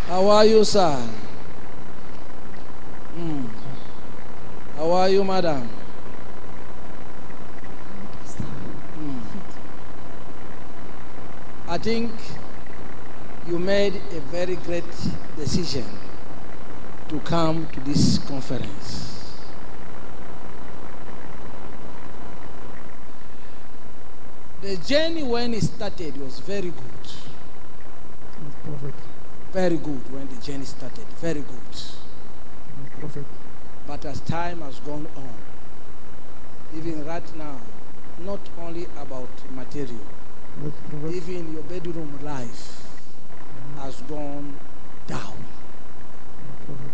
How are you, sir? Hmm. How are you, madam? Hmm. I think you made a very great decision to come to this conference. The journey when it started was very good. Prophet. Very good when the journey started. Very good. Prophet. But as time has gone on, even right now, not only about material, even your bedroom life has gone down. Prophet.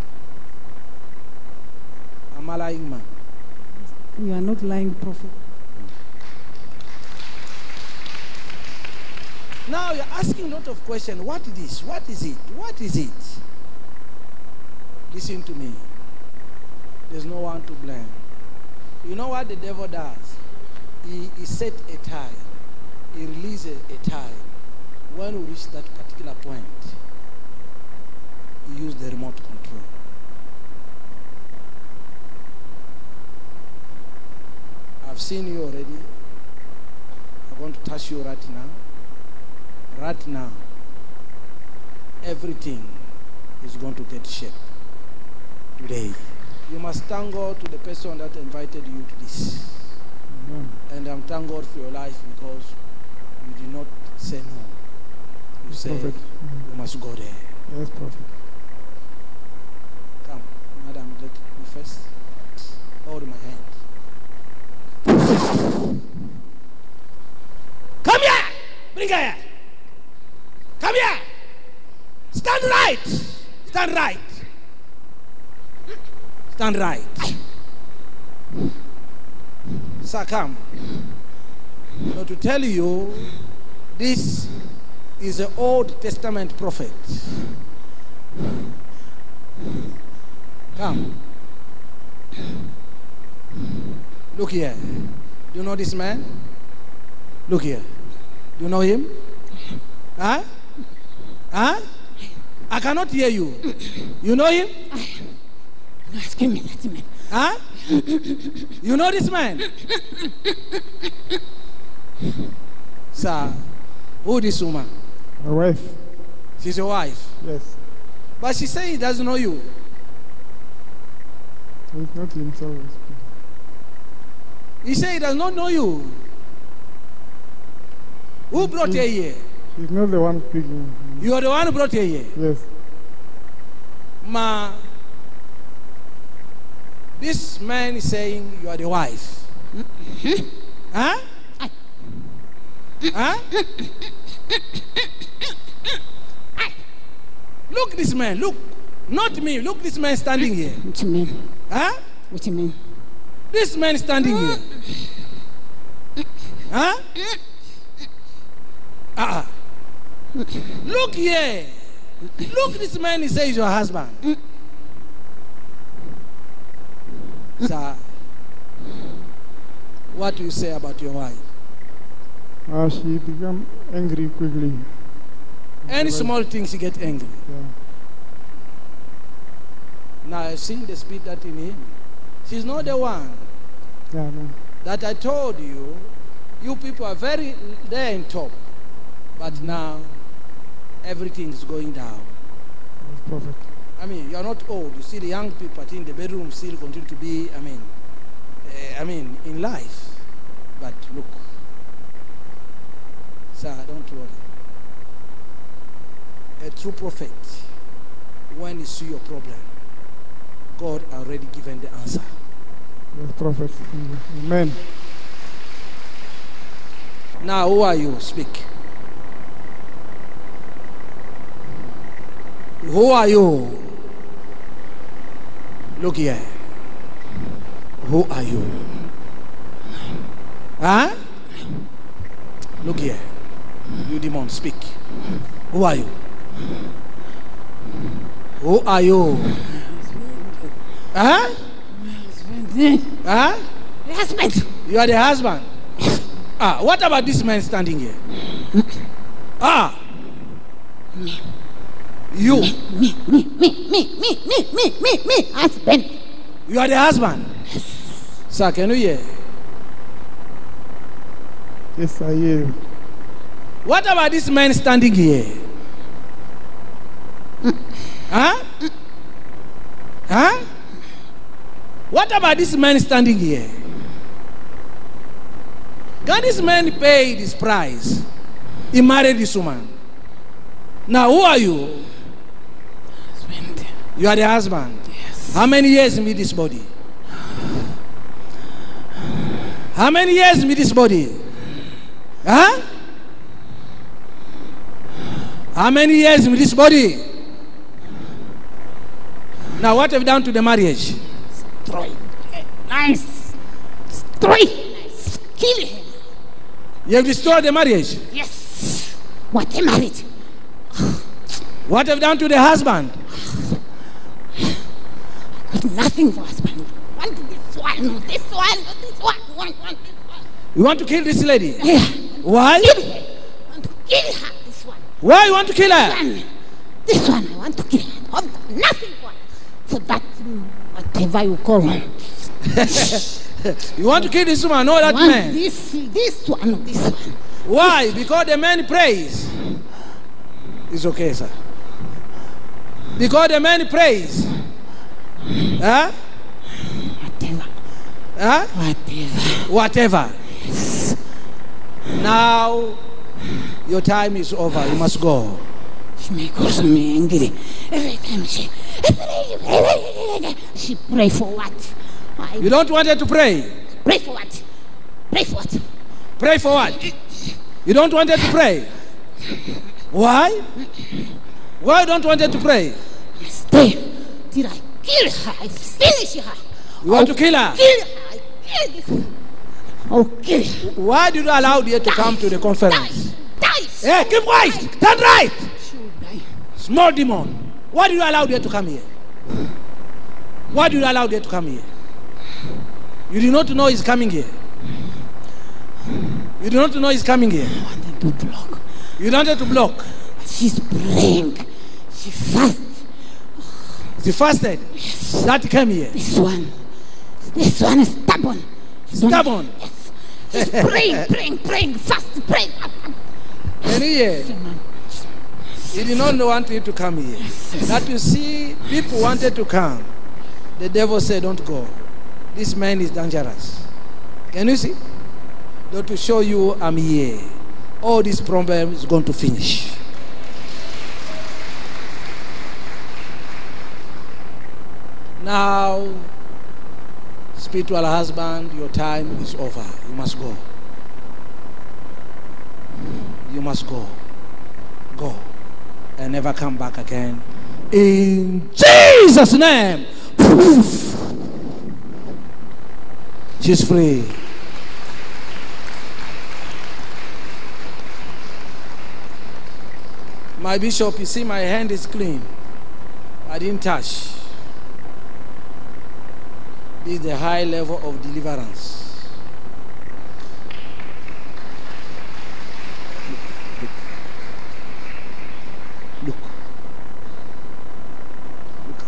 Am I lying, man? You are not lying, prophet. Now you're asking a lot of questions. What is this? What is it? What is it? Listen to me. There's no one to blame. You know what the devil does? He, he set a time. He releases a time. When we reach that particular point, he use the remote control. I've seen you already. I'm going to touch you right now. Right now, everything is going to get shape today. You must thank God to the person that invited you to this. Amen. And I'm thank God for your life because you did not say no. You said Prophet. you must go there. Yes, Prophet. Come, madam, let me first hold my hand. Come here! Bring her here! Come here! Stand right! Stand right! Stand right. Sir, come. Now to tell you, this is an Old Testament prophet. Come. Look here. Do you know this man? Look here. Do you know him? Huh? Huh? I cannot hear you. You know him? Excuse me that man. Huh? You know this man? Sir, who this woman? My wife. She's your wife. Yes. But she says he doesn't know you. He's not himself. He said he does not know you. Who brought you here? He's not the one speaking. You are the one who brought you here. Yes. Ma, this man is saying you are the wife. huh? huh? look this man, look. Not me, look this man standing here. What you mean? Huh? What you mean? This man standing here. Huh? Uh-uh. Look here. Look, this man he says your husband. Sir, what do you say about your wife? Uh, she become angry quickly. Any small things she get angry. Yeah. Now I've seen the spirit that in him. She's not the one Yeah, no. that I told you. You people are very there in top, but now everything is going down. Prophet. I mean, you are not old. You see, the young people I think the bedroom still continue to be. I mean, uh, I mean, in life. But look, sir, don't worry. A true prophet, when you see your problem, God already given the answer. Yes, Prophet. Amen. Now, who are you? Speak. Who are you? Look here. Who are you? Huh? Look here. You demon, speak. Who are you? Who are you? Huh? Huh? Husband. You are the husband. Ah, what about this man standing here? Ah. You. Me, me, me, me, me, me, me, me, me, husband. You are the husband. Sir, can you hear? Yes, I am. What about this man standing here? Huh? Huh? What about this man standing here? Can this man pay this price? He married this woman. Now, who are you? You are the husband. Yes. How many years with this body? How many years with this body? Huh? How many years with this body? Now, what have you done to the marriage? Destroy. Nice. Destroy. Nice. Kill him. You have destroyed the marriage. Yes. What a marriage. What have you done to the husband? Nothing for husband. Want this one, this one, this one, one, one, this one. You want to kill this lady? Yeah. Why? Want to kill her. This one. Why you want to kill her? One. This one I want to kill her. Got nothing for her. So that, mm, whatever you call her. You want to kill this woman, not that One, man. this, this one, this one. Why? Because the man prays. It's okay, sir. Because the man prays. Huh? Whatever. Huh? Whatever. Whatever. Yes. Now, your time is over. You must go. She may cause me angry. Every time she, she pray for what? I You don't want her to pray. pray for what? Pray for what? Pray for what? You don't want her to pray. Why? Why don't want her to pray? Stay till I kill her. I finish her. You want to kill her? Kill her. I kill this one. I'll kill her. Why did you allow her to come to the conference? Die. Die. Hey, keep quiet. Turn right. She'll die. Small demon. Why did you allow her to come here? Why did you allow her to come here? You did not know he's coming here. You did not know he's coming here. I wanted to block. You wanted to block. She's praying. She fast. She fasted. That came here. This one. This one is stubborn. Stubborn. Yes. She's praying, praying, praying, fast, praying. And here, he did not want you to come here. That you see, people wanted to come. The devil said, Don't go. This man is dangerous. Can you see? Not to show you I'm here. All this problem is going to finish. Now, spiritual husband, your time is over. You must go. You must go. Go. And never come back again. In Jesus' name. She's free. My bishop, you see, my hand is clean. I didn't touch. Is the high level of deliverance. Look. Look.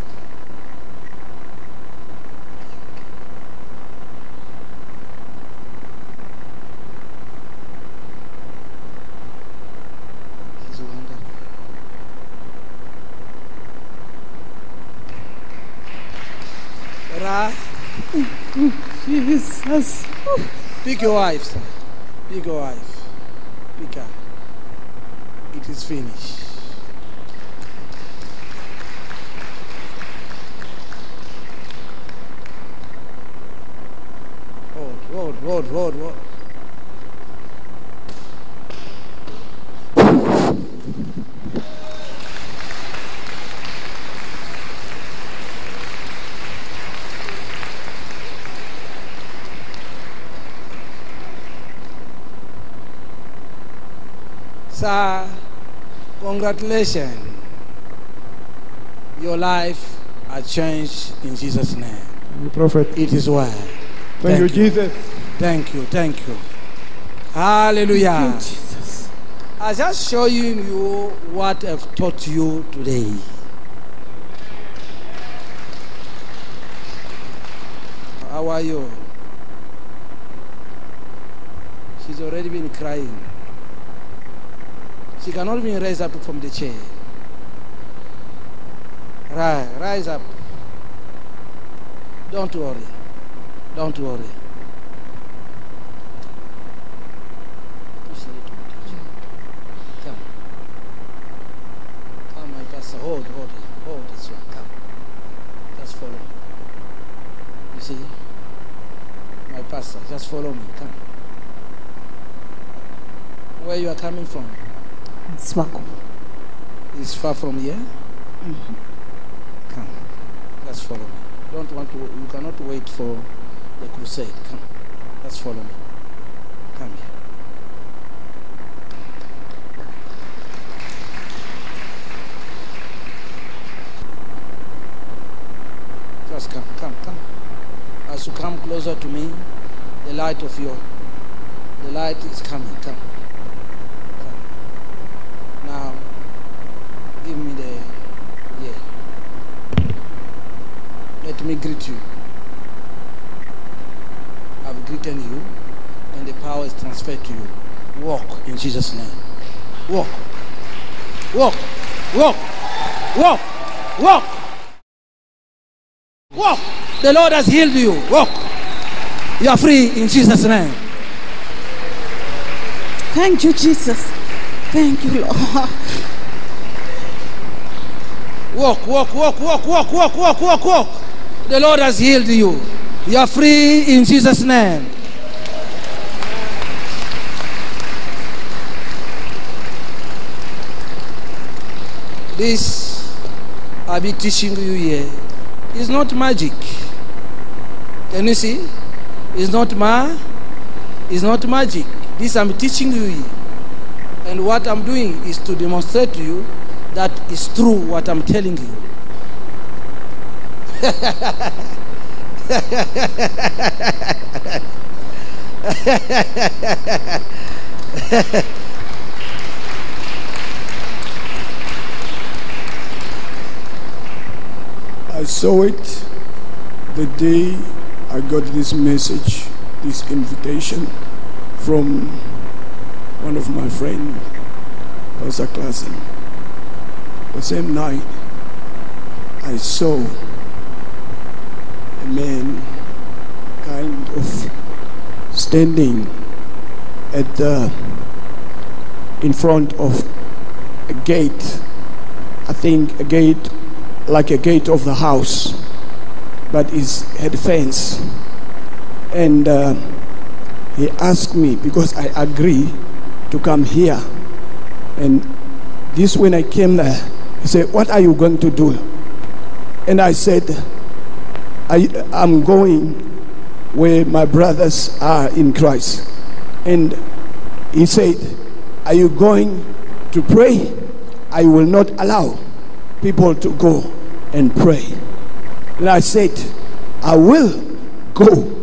He's wonderful. Ra, Jesus. pick your wife, sir. Pick your wife. Pick her. It is finished. Hold, hold, hold, hold. Sir, congratulations. Your life has changed in Jesus' name. Thank you, Prophet. It is well. Thank, you, Jesus. Thank you, thank you. Hallelujah. Jesus. I just showing you what I've taught you today. How are you? She's already been crying. She cannot even rise up from the chair. Rise, rise up. Don't worry. Don't worry. Come. Come, my pastor. Hold, hold, hold this one. Come. Just follow me. You see? My pastor, just follow me. Come. Where you are coming from? Swako. Is far from here? Mm-hmm. Come. Let's follow me. Don't want to you cannot wait for the crusade. Come. Let's follow me. Come here. Just come, come, come. As you come closer to me, the light of your the light is coming. Come. Now give me the yeah. Let me greet you. I've greeted you, and the power is transferred to you. Walk in Jesus' name. Walk. Walk. Walk. Walk. Walk. Walk. The Lord has healed you. Walk. You are free in Jesus' name. Thank you, Jesus. Thank you, Lord. Walk, walk, walk, walk, walk, walk, walk, walk, walk. The Lord has healed you. You are free in Jesus' name. This I'll be teaching you here is not magic. Can you see? It's not ma it's not magic. This I'm teaching you here. And what I'm doing is to demonstrate to you that it's true what I'm telling you. I saw it the day I got this message, this invitation from one of my friends, Pastor Klassen. The same night, I saw a man kind of standing at the in front of a gate. I think a gate like a gate of the house, but it had fence. And uh, he asked me because I agree to come here. And this when I came there, he said, "What are you going to do?" And I said, I, "I'm going where my brothers are in Christ." And he said, "Are you going to pray?" I will not allow people to go and pray. And I said, I will go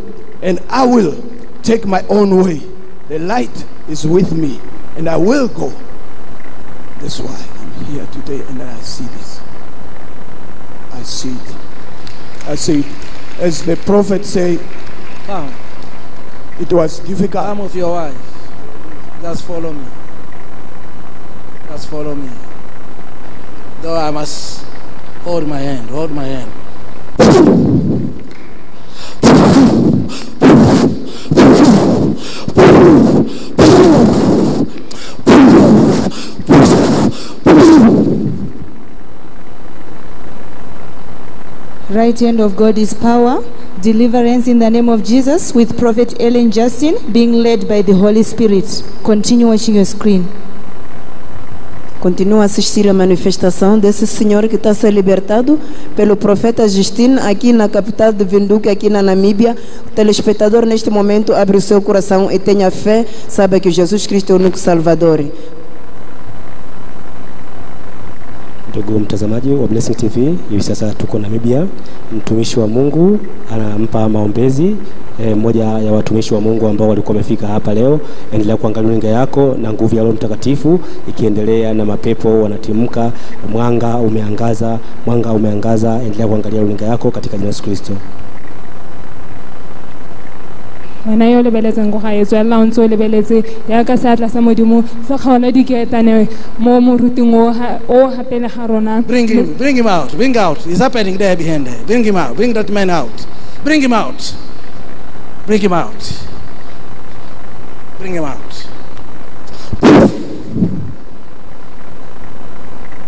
and I will take my own way. The light is with me and I will go. That's why I'm here today and I see this. I see it. I see. As the prophet said, Come, it was difficult. come with your wife. Just follow me. Just follow me. Though I must hold my hand, hold my hand. Right hand of God is power. Deliverance in the name of Jesus with Prophet Ellen Justin being led by the Holy Spirit. Continue watching your screen. Continua a assistir a manifestação desse senhor que está a ser libertado pelo profeta Justine aqui na capital de Vinduque, aqui na Namíbia. O telespectador neste momento abre o seu coração e tenha fé, sabe que Jesus Cristo é o único Salvador. Ndugu mtazamaji wa Blessing TV, hivi sasa tuko Namibia. Mtumishi wa Mungu anampa maombezi e, mmoja ya watumishi wa Mungu ambao walikuwa wamefika hapa leo. Endelea kuangalia runinga yako na nguvu ya Roho Mtakatifu ikiendelea na mapepo wanatimka, mwanga umeangaza, mwanga umeangaza. Endelea kuangalia runinga yako katika jina la Yesu Kristo. Wena yo lebeletseng go gaetswe lela o ntse o lebeletse yaka seatla sa modimo se kgaola diketane mo moruting o gapele ga rona Bring him, bring him out, bring out. It's happening there behind there. Bring him out, bring that man out. Bring him out. Bring him out. Bring him out.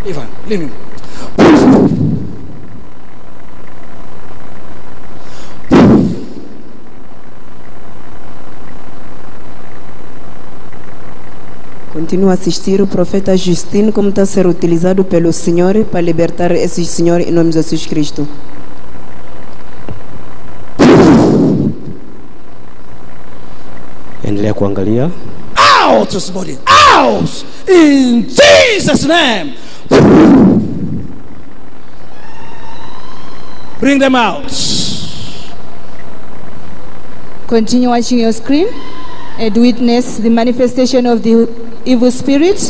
Ivan, leave him. Continua a assistir o profeta Justino como está a ser utilizado pelo Senhor para libertar esse Senhor em nome de Jesus Cristo. Endelea kuangalia. Out this body. Out! In Jesus' name. Bring them out. Continue watching your screen and witness the manifestation of the evil spirit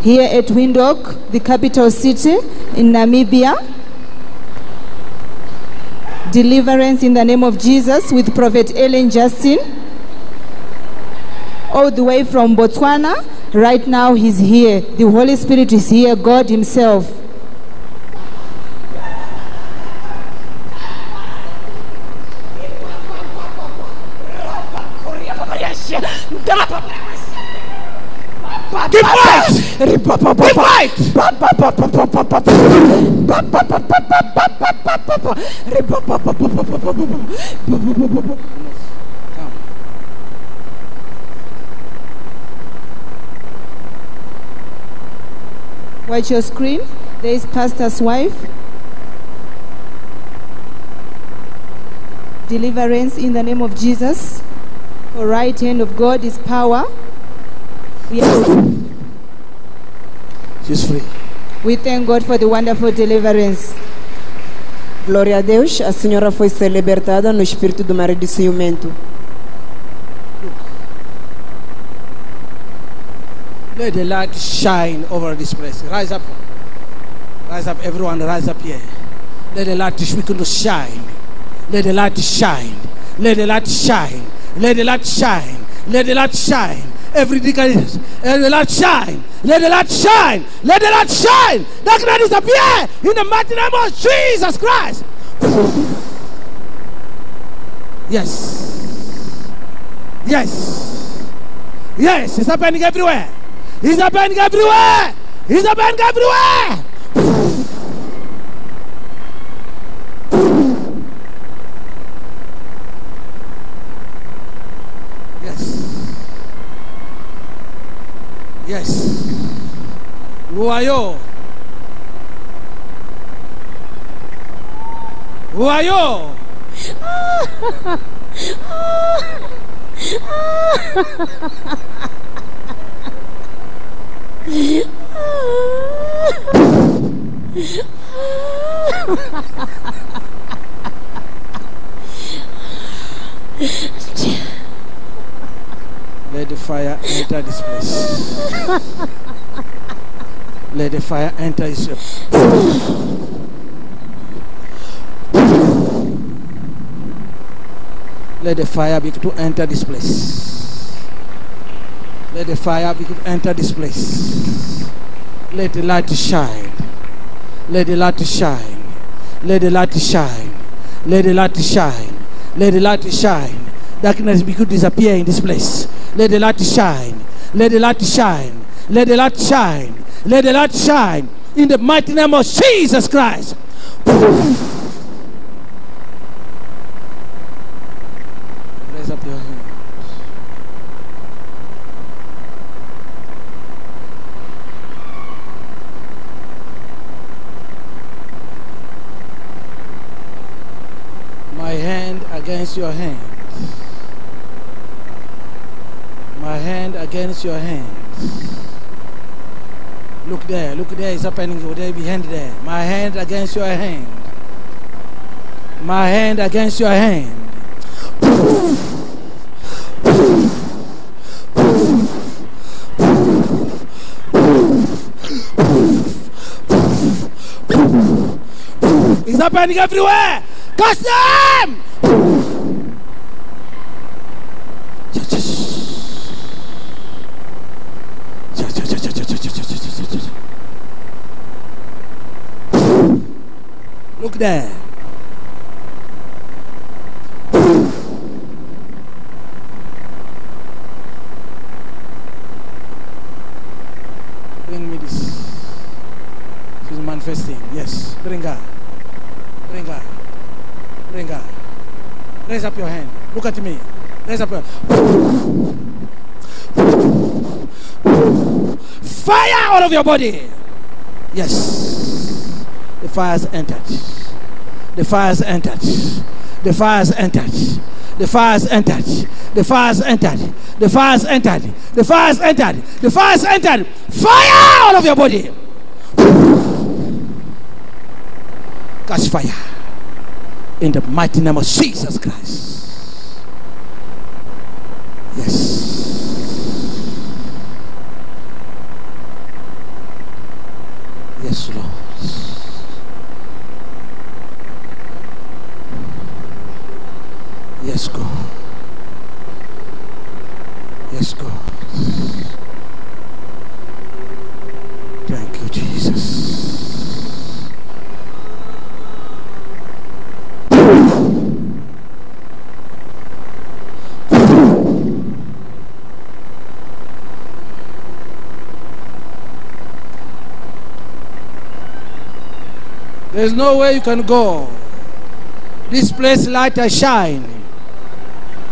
here at Windhoek, the capital city in Namibia. Deliverance in the name of Jesus with Prophet L N Justin. All the way from Botswana. Right now, he's here. The Holy Spirit is here, God Himself. Keep quiet! Keep! Watch your screen. There is pastor's wife. Deliverance in the name of Jesus. The right hand of God is power. We, She's free. we thank God for the wonderful deliverance. Glória a Deus, a senhora foi ser libertada no espírito do marido de ciumento. Let the light shine over this place. Rise up. Rise up, everyone. Rise up here. Let the light begin to shine. Let the light shine. Let the light shine. Let the light shine. Let the light shine. Every decade, let the light shine. Let the light shine. Let the light shine. Darkness disappear in the mighty name of Jesus Christ. Yes. Yes. Yes, it's happening everywhere. It's happening everywhere. It's happening everywhere. Yes. Yes. Who are you? Who are you? Let the fire enter this place. Let the fire enter this Let the fire begin to enter this place. Let the fire begin to enter this place. Let the light shine. Let the light shine. Let the light shine. Let the light shine. Let the light shine. Darkness begin to disappear in this place. Let the light shine. Let the light shine. Let the light shine. Let the light shine. In the mighty name of Jesus Christ. Raise up your hand. My hand against your hand. My hand against your hand. Look there, look there, it's happening over there behind there. My hand against your hand. My hand against your hand. It's happening everywhere. Catch them! Look there. Bring me this. She's manifesting. Yes. Bring her. Bring her. Bring her. Raise up your hand. Look at me. Raise up your Fire all of your body. Yes. The fire's entered. The fire's entered. The fire's entered. The fire's entered. The fire's entered. The fire's entered. The fire's entered. The fire's entered. Fire all of your body. Catch fire. In the mighty name of Jesus Christ. Yes. Yes, Lord. Yes, God. Yes, God. Thank you, Jesus. There's no way you can go. This place light has shine.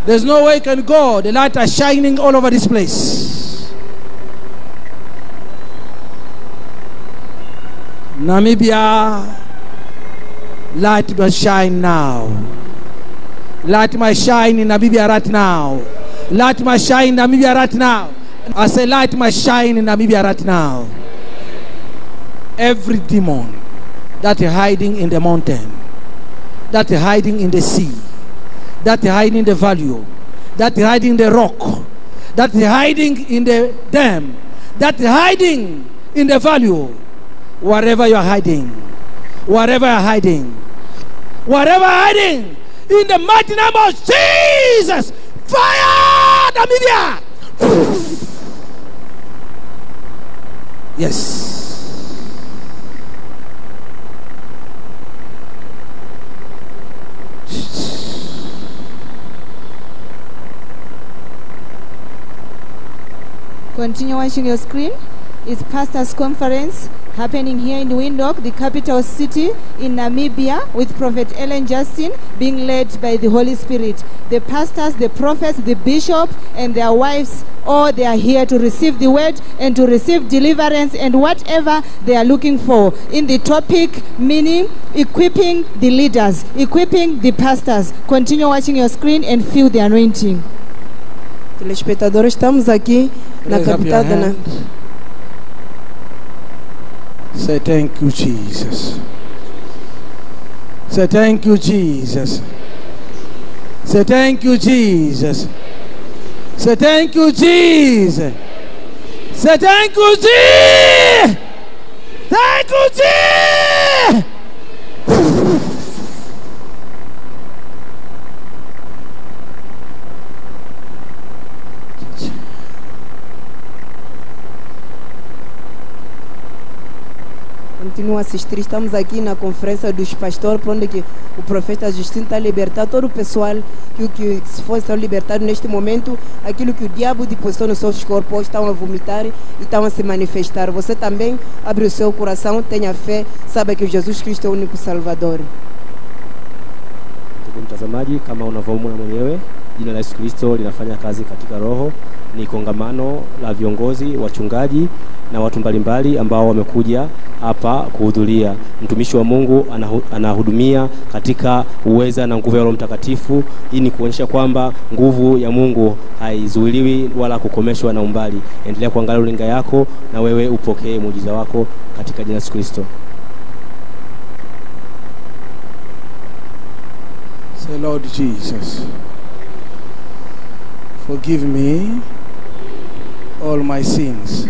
There's no way you can go. The light is shining all over this place. Namibia, light must shine now. Light must shine in Namibia right now. Light must shine in Namibia right now. I say light must shine in Namibia right now. Every demon that is hiding in the mountain, that is hiding in the sea, that is hiding in the valley, that is hiding in the rock, that is hiding in the dam, that is hiding in the valley, wherever you are hiding, wherever you are hiding, wherever are hiding, in the mighty name of Jesus, fire Namibia! yes. Continue watching your screen. It's Pastors Conference happening here in Windhoek, the capital city in Namibia, with Prophet L N Justin being led by the Holy Spirit. The pastors, the prophets, the bishop, and their wives, all they are here to receive the word and to receive deliverance and whatever they are looking for. In the topic, meaning equipping the leaders, equipping the pastors. Continue watching your screen and feel the anointing. Telespectadores, estamos aqui Raise up your capital da Say thank you, Jesus. Say thank you, Jesus. Say thank you, Jesus. Say thank you, Jesus. Say thank you, Jesus. Thank you, Jesus. A assistir, estamos aqui na conferência dos pastores, onde que o profeta Justino está a libertar todo o pessoal que, que se for estão libertados neste momento, aquilo que o diabo depositou nos seus corpos, estão a vomitar e estão a se manifestar. Você também abre o seu coração, tenha fé, saiba que Jesus Cristo é o único Salvador. Ndugu mtazamaji, kama unavyomwona mwenyewe jina la Yesu Kristo linafanya kazi katika roho. Ni kongamano la viongozi, wachungaji na watu mbalimbali ambao wamekuja hapa kuhudhuria. Mtumishi wa Mungu anahudumia katika uweza na nguvu ya Roho Mtakatifu. Hii ni kuonyesha kwamba nguvu ya Mungu haizuiliwi wala kukomeshwa na umbali. Endelea kuangalia runinga yako na wewe upokee muujiza wako katika jina la Yesu Kristo. Say, Lord Jesus, forgive me all my sins.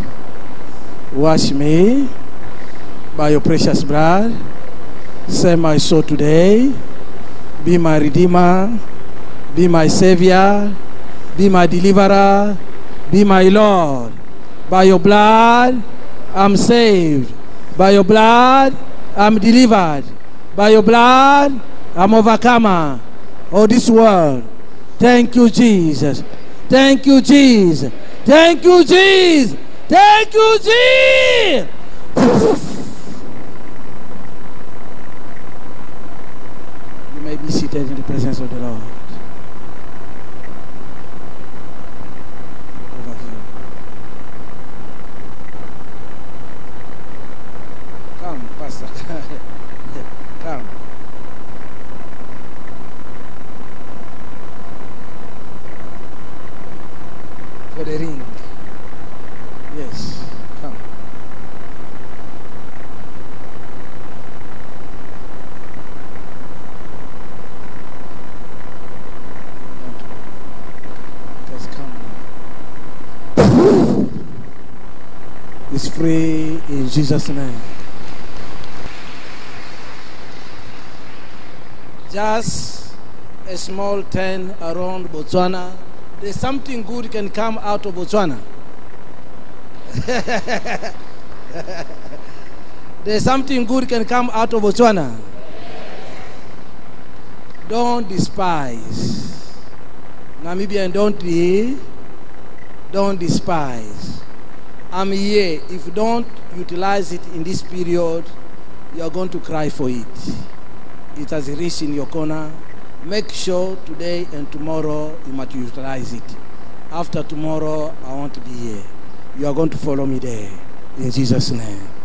Wash me by your precious blood. Save my soul today. Be my redeemer. Be my savior. Be my deliverer. Be my Lord. By your blood, I'm saved. By your blood, I'm delivered. By your blood, I'm overcomer of this world. Thank you, Jesus. Thank you, Jesus. Thank you, Jesus. Thank you, Jesus. You may be seated in the presence of the Lord. Over here. Come, Pastor. Come. For the ring. Yes. Come. Just come now. It's free in Jesus' name. Just a small turn around Botswana. There's something good can come out of Botswana. There's something good can come out of Botswana. Don't despise. Namibian, don't be, don't despise. I'm here. If you don't utilize it in this period, you are going to cry for it. It has reached in your corner. Make sure today and tomorrow you must utilize it. After tomorrow, I want to be here. You are going to follow me there. In Jesus' name.